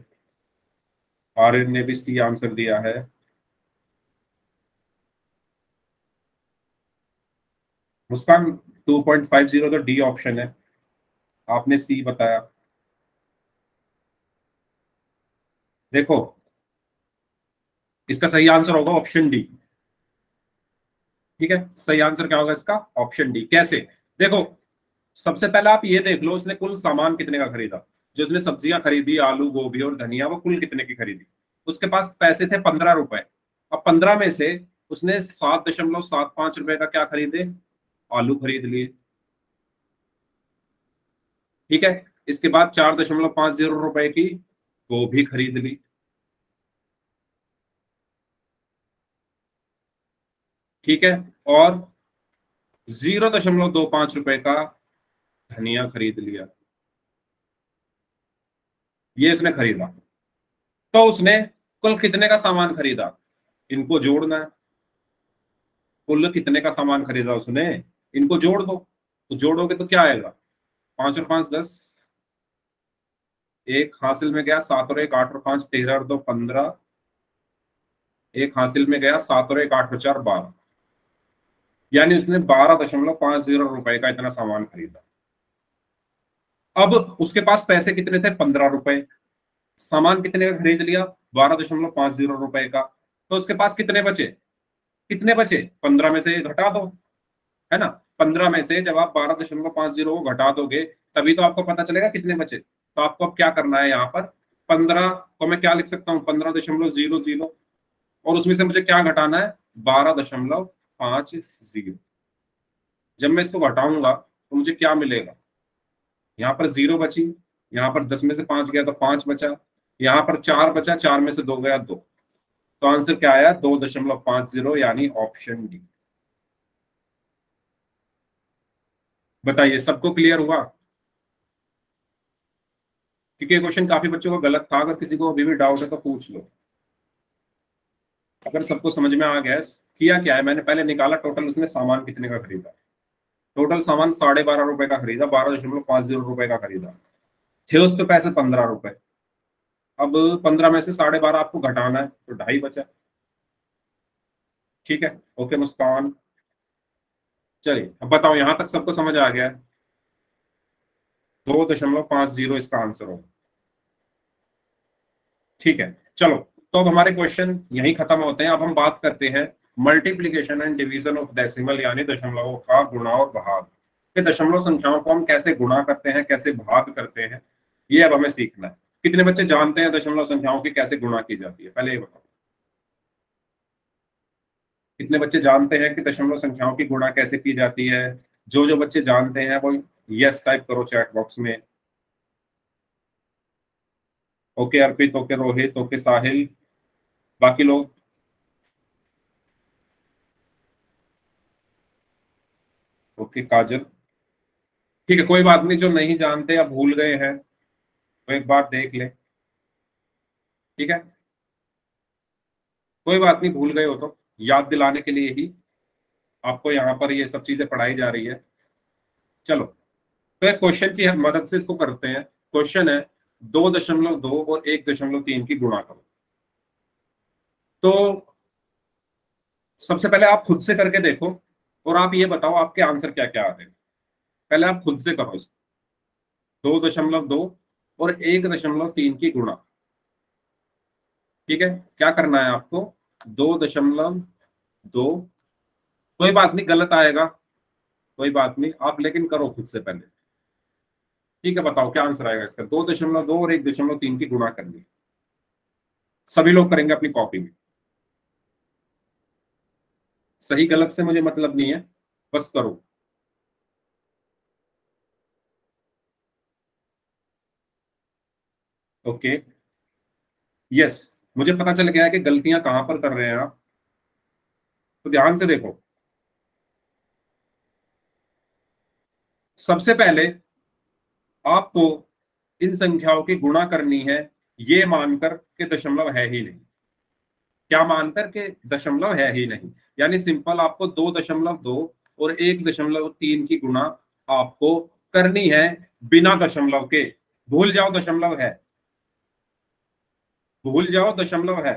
Speaker 1: आर्यन ने भी सी आंसर दिया है. मुस्कान 2.50 तो डी ऑप्शन है। आपने सी बताया। देखो, इसका सही आंसर होगा ऑप्शन डी ठीक है? सही आंसर क्या होगा इसका? ऑप्शन डी कैसे? देखो, सबसे पहले आप ये देख लो, उसने कुल सामान कितने का खरीदा। जो उसने सब्ज़ियाँ खरीदी, आलू, गोभी और धनिया, वो कुल कितने की खरीदी? उसके पास पैसे थे पंद्रह रुपए। अब पंद्रह में से उसने सात दशमलव सात पाँच रुपए का क्या खरीदे? आलू खरीद लिए। ठीक है? इसके बाद चार दशमलव पाँच ज़ीरो रुपए की गोभी खरीद ली। ठीक है? और ज़ीरो दशमलव दो पाँच रुपए का धनिया खरीद लिया। ये इसने खरीदा। तो उसने कुल कितने का सामान खरीदा? इनको जोड़ना है। कुल कितने का सामान खरीदा उसने? इनको जोड़ दो। तो जोड़ोगे तो क्या आएगा? पाँच और पाँच दस। एक हासिल में गया सात और एक, आठ और पाँच, तेरह और दो, पंद्रह। एक हासिल में गया सात और एक, आठ और चार, बारह। यानी उसने बारह दशमलव पाँच ज़ीरो रुपए का इतना सामान खरीदा। अब उसके पास पैसे कितने थे? पंद्रह रुपए। सामान कितने का खरीद लिया? बारह दशमलव पाँच ज़ीरो रुपए का। तो उसके पास कितने बचे? कितने बचे? पंद्रह में से घटा दो। है ना? पंद्रह में से जब आप बारह दशमलव पाँच ज़ीरो को घटा दोगे, तभी तो आपको पता चलेगा कितने बचे। तो आपको अब क्या करना है यहाँ पर? पंद्रह को मैं क्या लिख सकता हूँ? पंद्रह दशमलव ज़ीरो ज़ीरो। और उसमें से मुझे क्या घटाना है? बारह दशमलव पाँच ज़ीरो। जब मैं इसको घटाऊँगा तो मुझे क्या मिलेगा? यहाँ पर ज़ीरो बची, यहाँ पर दस में से पाँच गया तो पाँच बचा, यहाँ पर चार बचा, चार में से दो गया दो। तो आंसर क्या आया? दो दशमलव पाँच ज़ीरो, यानी ऑप्शन डी। बताइए, सबको क्लियर हुआ? क्योंकि क्वेश्चन काफ़ी बच्चों को गलत था, अगर किसी को अभी भी डाउट है तो पूछ लो। अगर सबको समझ में आ गया, किया क्या है? मैंने पहले निकाला टोटल उसने सामान कितने का खरीदा? टोटल सामान साढ़े बारह रुपए का खरीदा, बारह दशमलव पाँच ज़ीरो रुपए का खरीदा। थे उस पे पैसे पंद्रह रुपए। अब पंद्रह में से साढ़े बारह आपको घटाना है तो ढाई बचा। ठीक है? ओके, मुस्कान। चलिए, अब बताओ, यहाँ तक सबको समझ आ गया दो दशमलव पाँच ज़ीरो इसका आंसर होगा। ठीक है, चलो तो अब हमारे क्वेश्चन यही खत्म होते हैं। अब हम बात करते हैं multiplication and division of decimal, यानी दशमलव का गुणा और भाग। के दशमलव संख्याओं को हम कैसे गुणा करते हैं, कैसे भाग करते हैं, ये अब हमें सीखना है। कितने बच्चे जानते हैं दशमलव संख्याओं की कैसे गुणा की जाती है? पहले ये बताओ। कितने बच्चे जानते हैं कि दशमलव संख्याओं की गुणा कैसे की जाती है? जो जो बच्चे जानते हैं, वो यस टाइप करो चैट बॉक्स में। Okay Arpit, okay Rohit, okay Sahil, बाकी लोग? ओके काजल। ठीक है, कोई बात नहीं, जो नहीं जानते या भूल गए हैं तो एक बार देख ले। ठीक है? कोई बात नहीं, भूल गए हो तो। याद दिलाने के लिए ही आपको यहाँ पर ये सब चीज़ें पढ़ाई जा रही है। चलो तो क्वेश्चन की मदद से इसको करते हैं। क्वेश्चन है, दो दशमलव दो और एक दशमलव तीन की गुणा करो। तो सबसे पहले आप खुद से करके देखो और आप ये बताओ आपके आंसर क्या क्या आते हैं। पहले आप खुद से करो इसको। दो दशमलव दो और एक दशमलव तीन की गुणा। ठीक है? क्या करना है आपको? दो दशमलव दो। कोई बात नहीं, गलत आएगा। कोई बात नहीं, आप लेकिन करो खुद से पहले। ठीक है, बताओ क्या आंसर आएगा इसका? दो दशमलव दो और एक दशमलव तीन की गुणा करनी सभी लोग करेंगे अपनी कॉपी में। सही गलत से मुझे मतलब नहीं है, बस करो। ओके यस मुझे पता चल गया है कि गलतियाँ कहाँ पर कर रहे हैं आप। तो ध्यान से देखो। सबसे पहले आपको इन संख्याओं की गुणा करनी है, ये मानकर के दशमलव है ही नहीं। क्या मानकर के दशमलव है ही नहीं? यानी सिंपल आपको दो दशमलव दो और एक दशमलव तीन की गुणा आपको करनी है बिना दशमलव के। भूल जाओ दशमलव है। भूल जाओ, दशमलव है।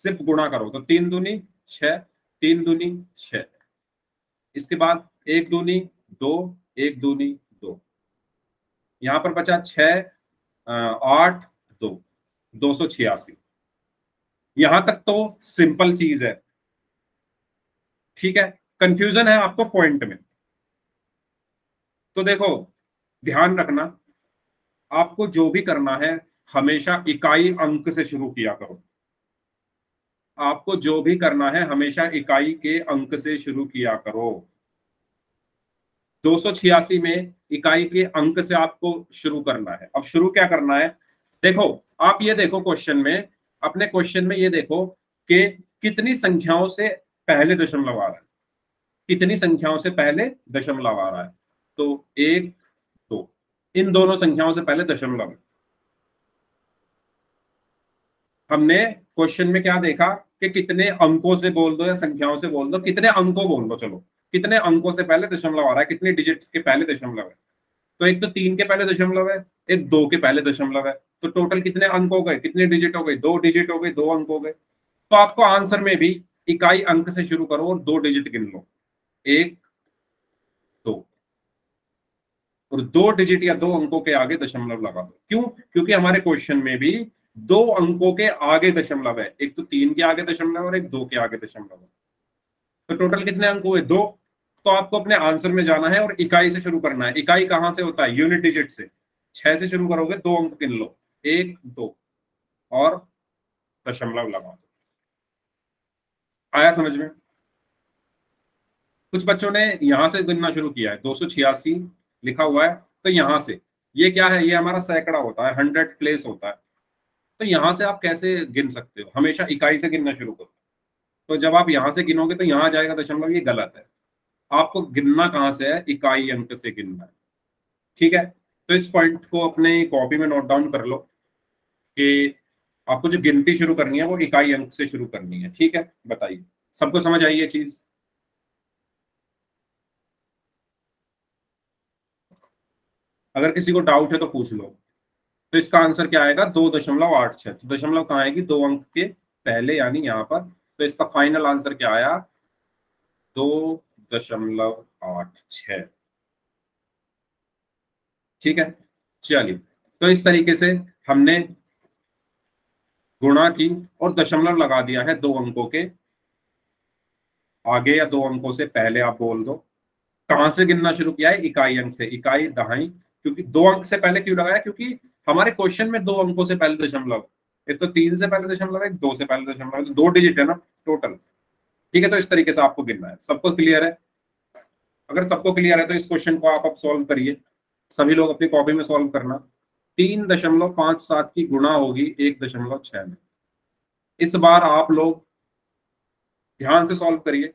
Speaker 1: सिर्फ़ गुणा करो तो तीन दूनी छ तीन दूनी छ इसके बाद एक दूनी दो, एक दूनी दो। यहाँ पर बचा छ आठ, दो दो सौ छियासी। यहाँ तक तो सिंपल चीज़ है। ठीक है कंफ्यूजन है आपको पॉइंट में। तो देखो, ध्यान रखना, आपको जो भी करना है हमेशा इकाई अंक से शुरू किया करो। आपको जो भी करना है, हमेशा इकाई के अंक से शुरू किया करो। दो सौ छियासी में इकाई के अंक से आपको शुरू करना है। अब शुरू क्या करना है? देखो, आप ये देखो क्वेश्चन में, अपने क्वेश्चन में ये देखो कि कितनी संख्याओं से पहले दशमलव आ रहा है। कितनी संख्याओं से पहले दशमलव आ रहा है? तो एक, दो। इन दोनों संख्याओं से पहले दशमलव। हमने क्वेश्चन में क्या देखा कि कितने अंकों से बोल दो या संख्याओं से बोल दो, कितने अंकों बोल दो, चलो। कितने अंकों से पहले दशमलव आ रहा है, कितने डिजिट के पहले दशमलव है? तो एक तो तीन के पहले दशमलव है, एक दो के पहले दशमलव है। तो टोटल कितने अंक हो गए? कितने डिजिट हो गए? दो डिजिट हो गए, दो अंक हो गए। तो आपको आंसर में भी इकाई अंक से शुरू करो और दो डिजिट गिन लो। एक, दो। और दो डिजिट या दो अंकों के आगे दशमलव लगा दो। क्यों? क्योंकि हमारे क्वेश्चन में भी दो अंकों के आगे दशमलव है। एक तो तीन के आगे दशमलव और एक दो के आगे दशमलव। है तो टोटल कितने अंक हुए दो। तो आपको अपने आंसर में जाना है और इकाई से शुरू करना है। इकाई कहाँ से होता है? यूनिट डिजिट से। छह से शुरू करोगे, दो अंक गिन लो। एक, दो। और दशमलव लगा दो। आया समझ में? कुछ बच्चों ने यहाँ से गिनना शुरू किया है। दो सौ छियासी लिखा हुआ है। तो यहाँ से। ये क्या है? ये हमारा सैकड़ा होता है हंड्रेड प्लेस होता है। तो यहाँ से आप कैसे गिन सकते हो? हमेशा इकाई से गिनना शुरू करो। तो जब आप यहाँ से गिनोगे तो यहाँ जाएगा दशमलव, ये गलत है। आपको गिनना कहाँ से है? इकाई अंक से गिनना। है ठीक है? तो इस पॉइंट को अपने कॉपी में नोट डाउन कर लो कि आपको जो गिनती शुरू करनी है, वो इकाई अंक से शुरू करनी है। ठीक है? बताइए। सबको समझ आई ये चीज़? अगर किसी को डाउट है तो पूछ लो। तो इसका आंसर क्या आएगा? दो दशमलव आठ छह। तो दशमलव कहाँ आएगी? दो अंक के पहले, यानी यहाँ पर। तो इसका फाइनल आंसर क्या आया? दो दशमलव आठ छ ठीक है? चलिए। तो इस तरीके से हमने गुणा की और दशमलव लगा दिया है दो अंकों के। आगे या दो अंकों से पहले आप बोल दो। कहाँ से गिनना शुरू किया है? इकाई अंक से। इकाई दहाई क्योंकि दो अंक से पहले क्यों लगाया? क्योंकि हमारे क्वेश्चन में दो अंकों से पहले दशमलव, एक तो तीन से पहले दशमलव है दो से पहले दशमलव तो दो डिजिट है ना टोटल ठीक है तो इस तरीके से आपको गिनना है। सबको क्लियर है? अगर सबको क्लियर है तो इस क्वेश्चन को आप अब सॉल्व करिए। सभी लोग अपनी कॉपी में सॉल्व करना। तीन दशमलव पाँच सात की गुणा होगी एक दशमलव छह में। इस बार आप लोग ध्यान से सॉल्व करिए।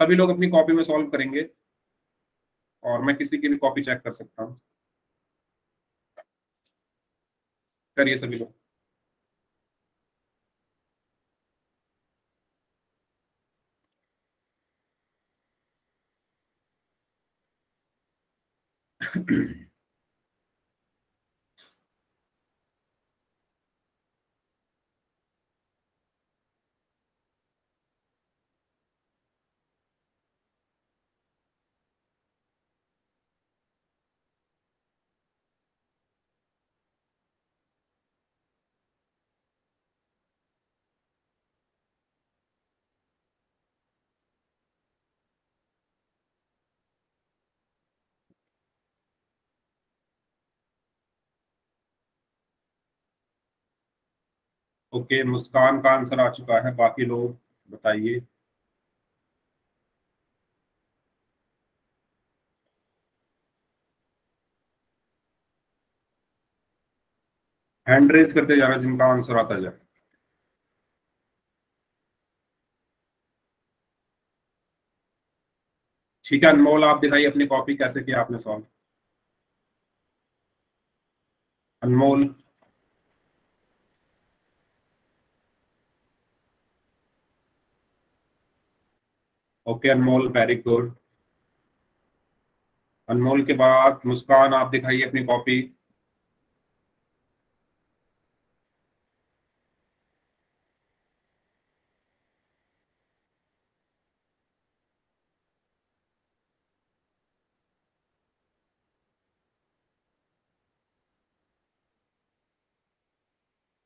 Speaker 1: सभी लोग अपनी कॉपी में सॉल्व करेंगे। और मैं किसी की भी कॉपी चेक कर सकता हूँ। करिए सभी लोग ओके, मुस्कान का आंसर आ चुका है, बाकी लोग बताइए। हैंड रेस करते जाना जिनका आंसर आता जाए ठीक है, अनमोल, आप दिखाइए अपनी कॉपी कैसे किया आपने solve Anmol. Okay Anmol very good Anmol के बाद मुस्कान आप दिखाइए अपनी copy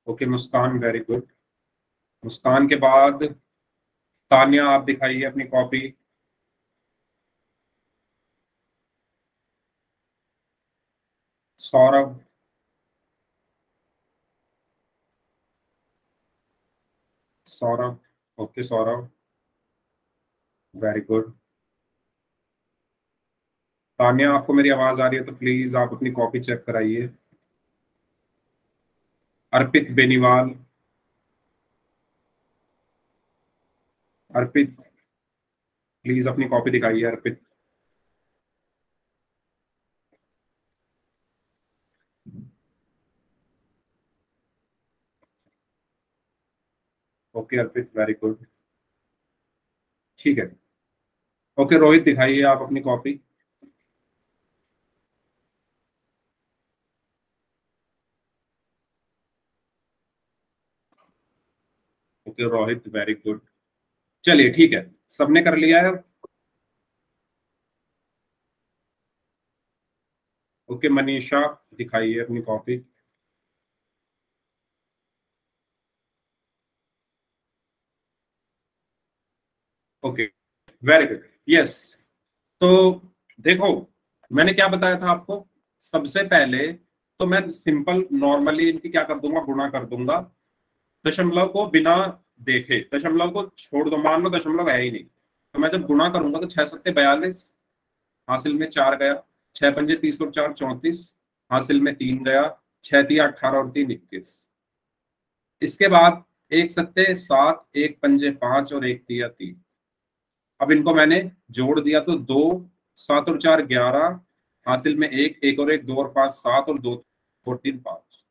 Speaker 1: okay Muskan very good Muskan के बाद तानिया, आप दिखाइए अपनी copy Saurabh. Saurabh, okay Saurabh. Very good Tania, आपको मेरी आवाज़ आ रही है तो प्लीज़ आप अपनी कॉपी चेक कराइए। अर्पित बेनीवाल। अर्पित प्लीज़ अपनी कॉपी दिखाइए, Arpit. Okay Arpit very good ठीक है। ओके रोहित दिखाइए आप अपनी copy okay Rohit very good चलिए, ठीक है। सबने कर लिया है। ओके, मनीषा, दिखाइए अपनी copy okay very good yes तो देखो, मैंने क्या बताया था आपको? सबसे पहले तो मैं सिंपल नॉर्मली इनकी क्या कर दूँगा? गुणा कर दूँगा। दशमलव को बिना देखे, दशमलव को छोड़ दो, मान लो दशमलव है ही नहीं। तो मैं जब गुणा करूँगा तो छह सत्ते बयालीस, हासिल में चार गया, छह पंजे तीस और चार चौंतीस, हासिल में तीन गया, छह तिया अठारह और तीन इक्कीस। इसके बाद एक सत्ते सात, एक पंजे पाँच और एक तिया तीन। अब इनको मैंने जोड़ दिया तो दो, सात और चार ग्यारह, हासिल में एक एक और एक, दो और पाँच, सात और दो और तीन पाँच।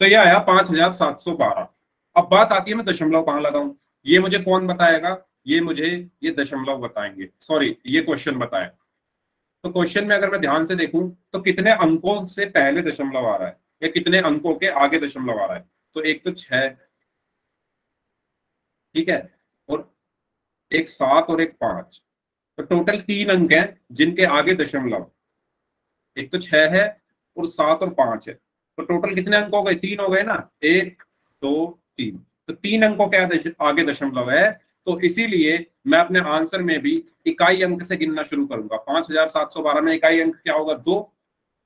Speaker 1: तो यह आया पाँच हज़ार सात सौ बारह। अब बात आती है, मैं दशमलव कहाँ लगाऊँ? ये मुझे कौन बताएगा? ये मुझे ये दशमलव बताएँगे। सॉरी ये क्वेश्चन बताए तो क्वेश्चन में अगर मैं ध्यान से देखूँ तो कितने अंकों से पहले दशमलव आ रहा है? या कितने अंकों के आगे दशमलव आ रहा है? तो एक तो छह ठीक है? और एक सात और एक पाँच। तो टोटल तीन अंक हैं जिनके आगे दशमलव। एक तो छह है और सात और पाँच है। तो टोटल कितने अंक हो गए? तीन हो गए ना? एक, दो तीन। तो तीन अंकों के आगे दशमलव है। तो इसीलिए मैं अपने आंसर में भी इकाई अंक से गिनना शुरू करूँगा। पाँच हज़ार सात सौ बारह में इकाई अंक क्या होगा? दो।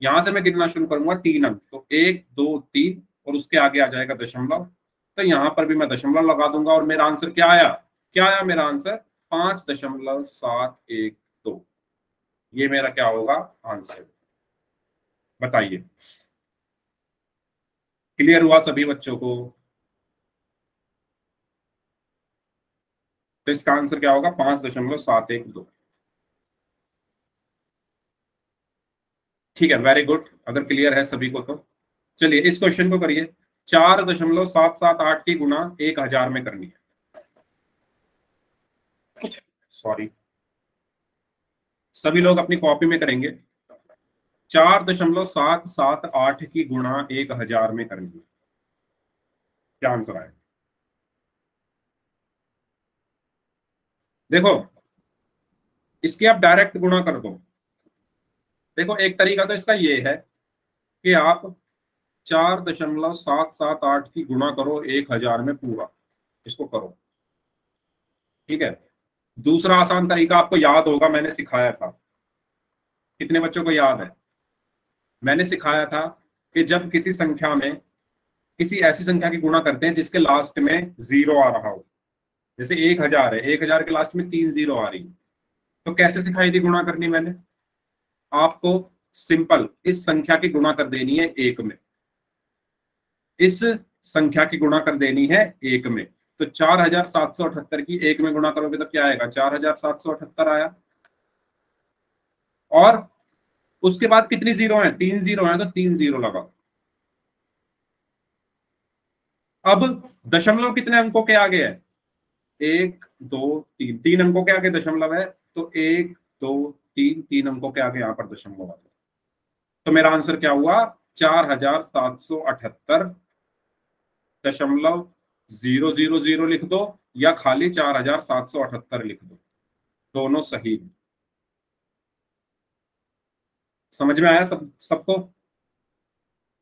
Speaker 1: यहाँ से मैं गिनना शुरू करूँगा तीन अंक। तो एक, दो, तीन और उसके आगे आ जाएगा दशमलव। तो यहाँ पर भी मैं दशमलव लगा दूँगा और मेरा आंसर क्या आया? क्या आया मेरा आंसर? पाँच दशमलव सात एक दो। ये मेरा क्या होगा? आंसर। बताइए। क्लियर हुआ सभी बच्चों को? तो इसका आंसर क्या होगा? पाँच दशमलव सात एक दो। ठीक है वेरी गुड अगर क्लियर है सभी को तो। चलिए, इस क्वेश्चन को करिए। चार दशमलव सात सात आठ की गुना एक हज़ार में करनी है। सॉरी सभी लोग अपनी कॉपी में करेंगे। चार दशमलव सात सात आठ की गुणा एक हज़ार में करनी है। क्या आंसर आएगा देखो, इसके आप डायरेक्ट गुणा कर दो। देखो, एक तरीका तो इसका ये है कि आप चार दशमलव सात सात आठ की गुणा करो, एक हज़ार में पूरा। इसको करो। ठीक है? दूसरा आसान तरीका आपको याद होगा, मैंने सिखाया था। कितने बच्चों को याद है? मैंने सिखाया था कि जब किसी संख्या में किसी ऐसी संख्या की गुणा करते हैं जिसके लास्ट में ज़ीरो आ रहा हो जैसे एक हज़ार है, एक हज़ार के लास्ट में तीन ज़ीरो आ रही। तो कैसे सिखाई थी गुणा करनी मैंने? आपको सिंपल इस संख्या की गुणा कर देनी है एक में। इस संख्या की गुणा कर देनी है एक में। तो चार हज़ार सात सौ अठहत्तर की एक में गुणा करोगे तो क्या आएगा? चार हज़ार सात सौ अठहत्तर आया। और उसके बाद कितनी ज़ीरो है? तीन ज़ीरो है तो तीन ज़ीरो लगा अब दशमलव कितने अंकों के आगे है? एक, दो, तीन। तीन अंकों के आगे दशमलव है तो एक, दो, तीन तीन अंकों के आगे यहाँ पर दशमलव आ तो मेरा आंसर क्या हुआ? चार हज़ार सात सौ अठहत्तर दशमलव ज़ीरो ज़ीरो ज़ीरो लिख दो, या खाली चार हज़ार सात सौ अठहत्तर लिख दो। दोनों सही है। समझ में आया सब, सबको?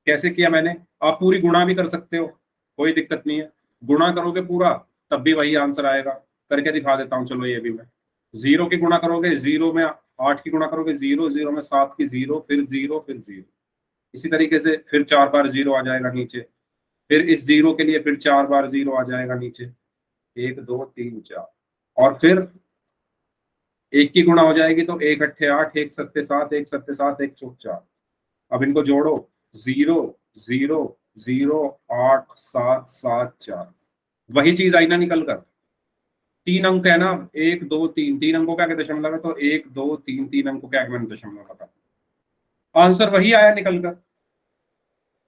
Speaker 1: कैसे किया मैंने? आप पूरी गुणा भी कर सकते हो, कोई दिक्कत नहीं है। गुणा करोगे पूरा तब भी वही आंसर आएगा। करके दिखा देता हूँ, चलो ये भी मैं। ज़ीरो की गुणा करोगे, ज़ीरो में आठ की गुणा करोगे, ज़ीरो ज़ीरो में सात की ज़ीरो, फिर ज़ीरो फिर ज़ीरो। इसी तरीके से फिर चार बार ज़ीरो आ जाएगा नीचे। फिर इस ज़ीरो के लिए फिर चार बार ज़ीरो आ जाएगा नीचे। एक, दो, तीन, चार। और फिर एक की गुणा हो जाएगी तो एक अट्ठे आठ, एक सत्ते सात, एक सत्ते सात, एक चौक चार। अब इनको जोड़ो। ज़ीरो ज़ीरो ज़ीरो, आठ, सात सात, चार। वही चीज़ आई ना निकल कर। तीन अंक है ना, एक, दो, तीन। तीन अंकों के दशमलव है? तो एक, दो, तीन तीन अंकों के मैंने दशमलव लगा आंसर वही आया निकल कर।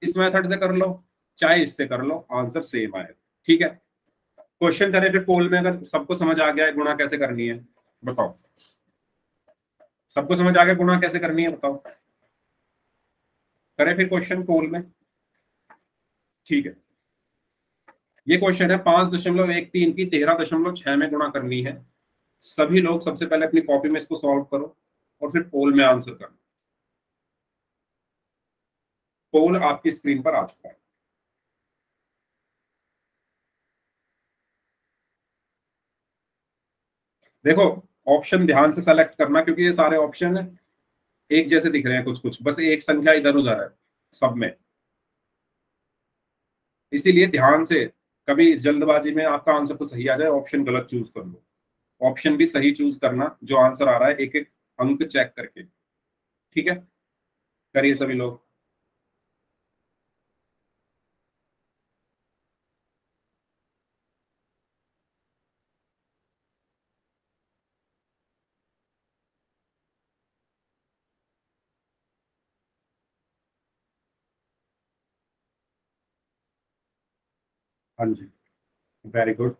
Speaker 1: इस मेथड से कर लो, चाहे इससे कर लो, आंसर सेम आया। ठीक है? क्वेश्चन करें फिर पोल में अगर सबको समझ आ गया है गुणा कैसे करनी है, बताओ। सबको समझ आ गया गुणा कैसे करनी है, बताओ। करें फिर क्वेश्चन पोल में। ठीक है? ये क्वेश्चन है पाँच दशमलव एक तीन की तेरह दशमलव छह में गुणा करनी है। सभी लोग सबसे पहले अपनी कॉपी में इसको सॉल्व करो और फिर पोल में आंसर करना। पोल आपकी स्क्रीन पर आ चुका है। देखो ऑप्शन ध्यान से सेलेक्ट करना क्योंकि ये सारे ऑप्शन एक जैसे दिख रहे हैं कुछ कुछ बस एक संख्या इधर उधर है, सब में। इसीलिए ध्यान से कभी जल्दबाजी में आपका आंसर तो सही आ जाए ऑप्शन गलत चूज़ कर लो। ऑप्शन भी सही चूज़ करना, जो आंसर आ रहा है एक एक अंक चेक करके। ठीक है? करिए सभी लोग। हाँ जी वेरी गुड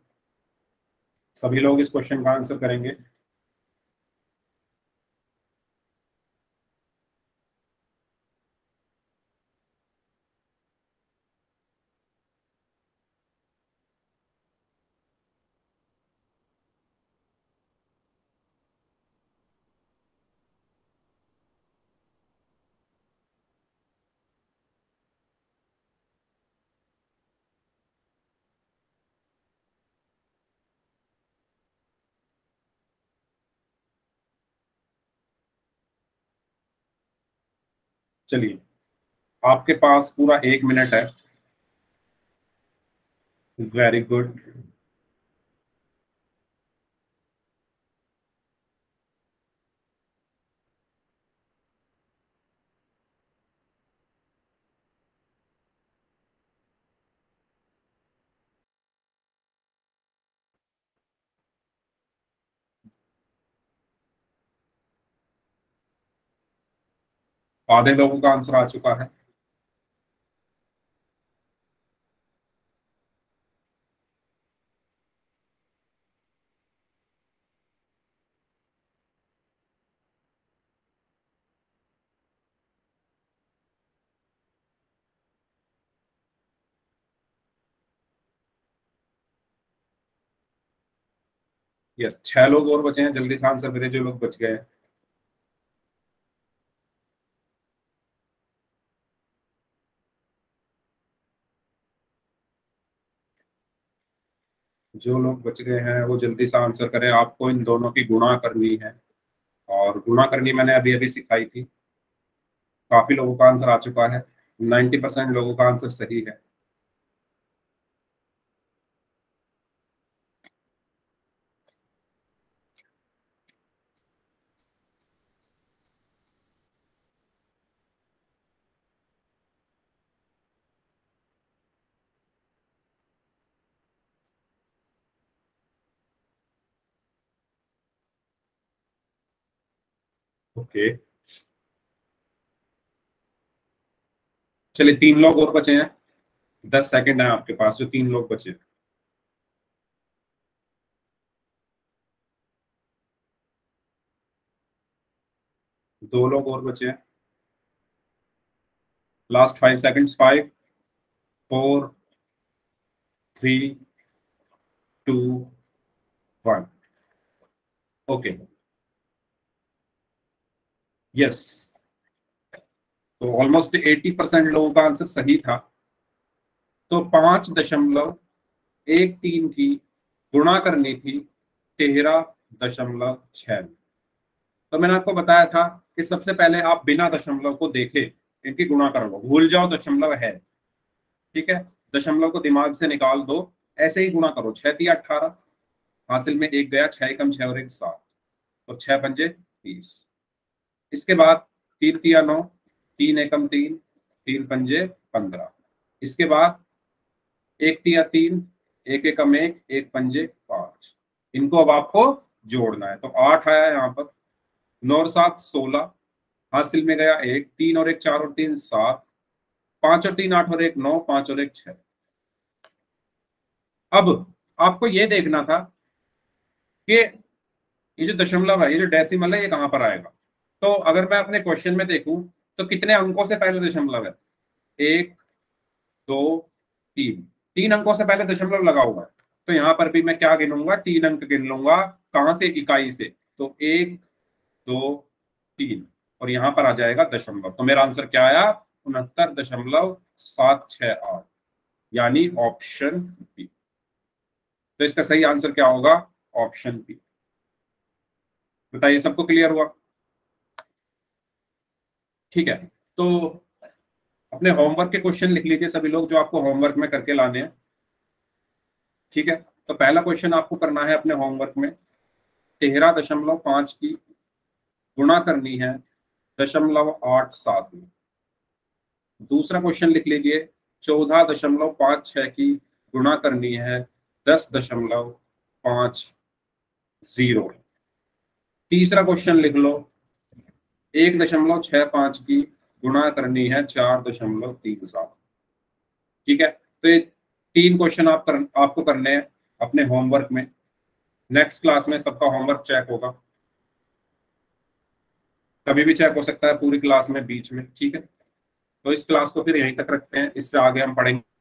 Speaker 1: सभी लोग इस क्वेश्चन का आंसर करेंगे। चलिए। आपके पास पूरा एक मिनट है। वेरी गुड आधे लोगों का आंसर आ चुका है। यस छह लोग और बचे हैं, जल्दी से आंसर करें जो लोग बच गए हैं। जो लोग बच गए हैं, वो जल्दी सा आंसर करें। आपको इन दोनों की गुणा करनी है। और गुणा करनी मैंने अभी अभी सिखाई थी। काफ़ी लोगों का आंसर आ चुका है। नाइन्टी परसेंट लोगों का आंसर सही है। ओके चलिए, तीन लोग और बचे हैं। दस सेकंड है आपके पास, जो तीन लोग बचे हैं। दो लोग और बचे हैं। Last five seconds five four three two one okay yes तो ऑलमोस्ट एटी परसेंट लोगों का आंसर सही था। तो पाँच दशमलव एक तीन की गुणा करनी थी तेरह दशमलव छ तो मैंने आपको बताया था कि सबसे पहले आप बिना दशमलव को देखे, इनकी गुणा कर लो। भूल जाओ दशमलव है। ठीक है? दशमलव को दिमाग से निकाल दो, ऐसे ही गुणा करो। छह तीन अट्ठारह, हासिल में एक गया, छह कम छह और एक सात। तो छह पंजे तीस। इसके बाद तीन तिया नौ, तीन एकम तीन तीन पंजे पंद्रह। इसके बाद एक तिया तीन, एक एकम एक एक पंजे पाँच। इनको अब आपको जोड़ना है। तो आठ आया यहाँ पर। नौ और सात सोलह। हासिल में गया एक, तीन और एक चार और तीन सात। पाँच और तीन आठ और एक नौ, पाँच और एक छ अब आपको ये देखना था कि ये जो दशमलव है, ये जो डेसिमल है, ये कहाँ पर आएगा? तो अगर मैं अपने क्वेश्चन में देखूँ तो कितने अंकों से पहले दशमलव है? एक, दो, तीन। तीन अंकों से पहले दशमलव लगा हुआ है। तो यहाँ पर भी मैं क्या गिनूँगा तीन अंक गिन लूँगा। कहाँ से? इकाई से। तो एक, दो, तीन। और यहाँ पर आ जाएगा दशमलव। तो मेरा आंसर क्या आया? उनहत्तर दशमलव सात छ आठ। यानी ऑप्शन बी तो इसका सही आंसर क्या होगा? ऑप्शन बी बताइए, सबको क्लियर हुआ? ठीक है तो अपने होमवर्क के क्वेश्चन लिख लीजिए सभी लोग जो आपको होमवर्क में करके लाने हैं। ठीक है तो पहला क्वेश्चन आपको करना है अपने होमवर्क में। तेरह दशमलव पाँच की गुणा करनी है दशमलव आठ सात में। दूसरा क्वेश्चन लिख लीजिए, चौदह दशमलव पाँच छह की गुणा करनी है दस दशमलव पाँच ज़ीरो। तीसरा क्वेश्चन लिख लो एक दशमलव छह पाँच की गुणा करनी है चार दशमलव तीन सात। ठीक है? तो ये तीन क्वेश्चन आप कर, आपको करने हैं अपने होमवर्क में। नेक्स्ट क्लास में सबका होमवर्क चेक होगा। कभी भी चेक हो सकता है पूरी क्लास में बीच में। ठीक है? तो इस क्लास को फिर यहीं तक रखते हैं। इससे आगे हम पढ़ेंगे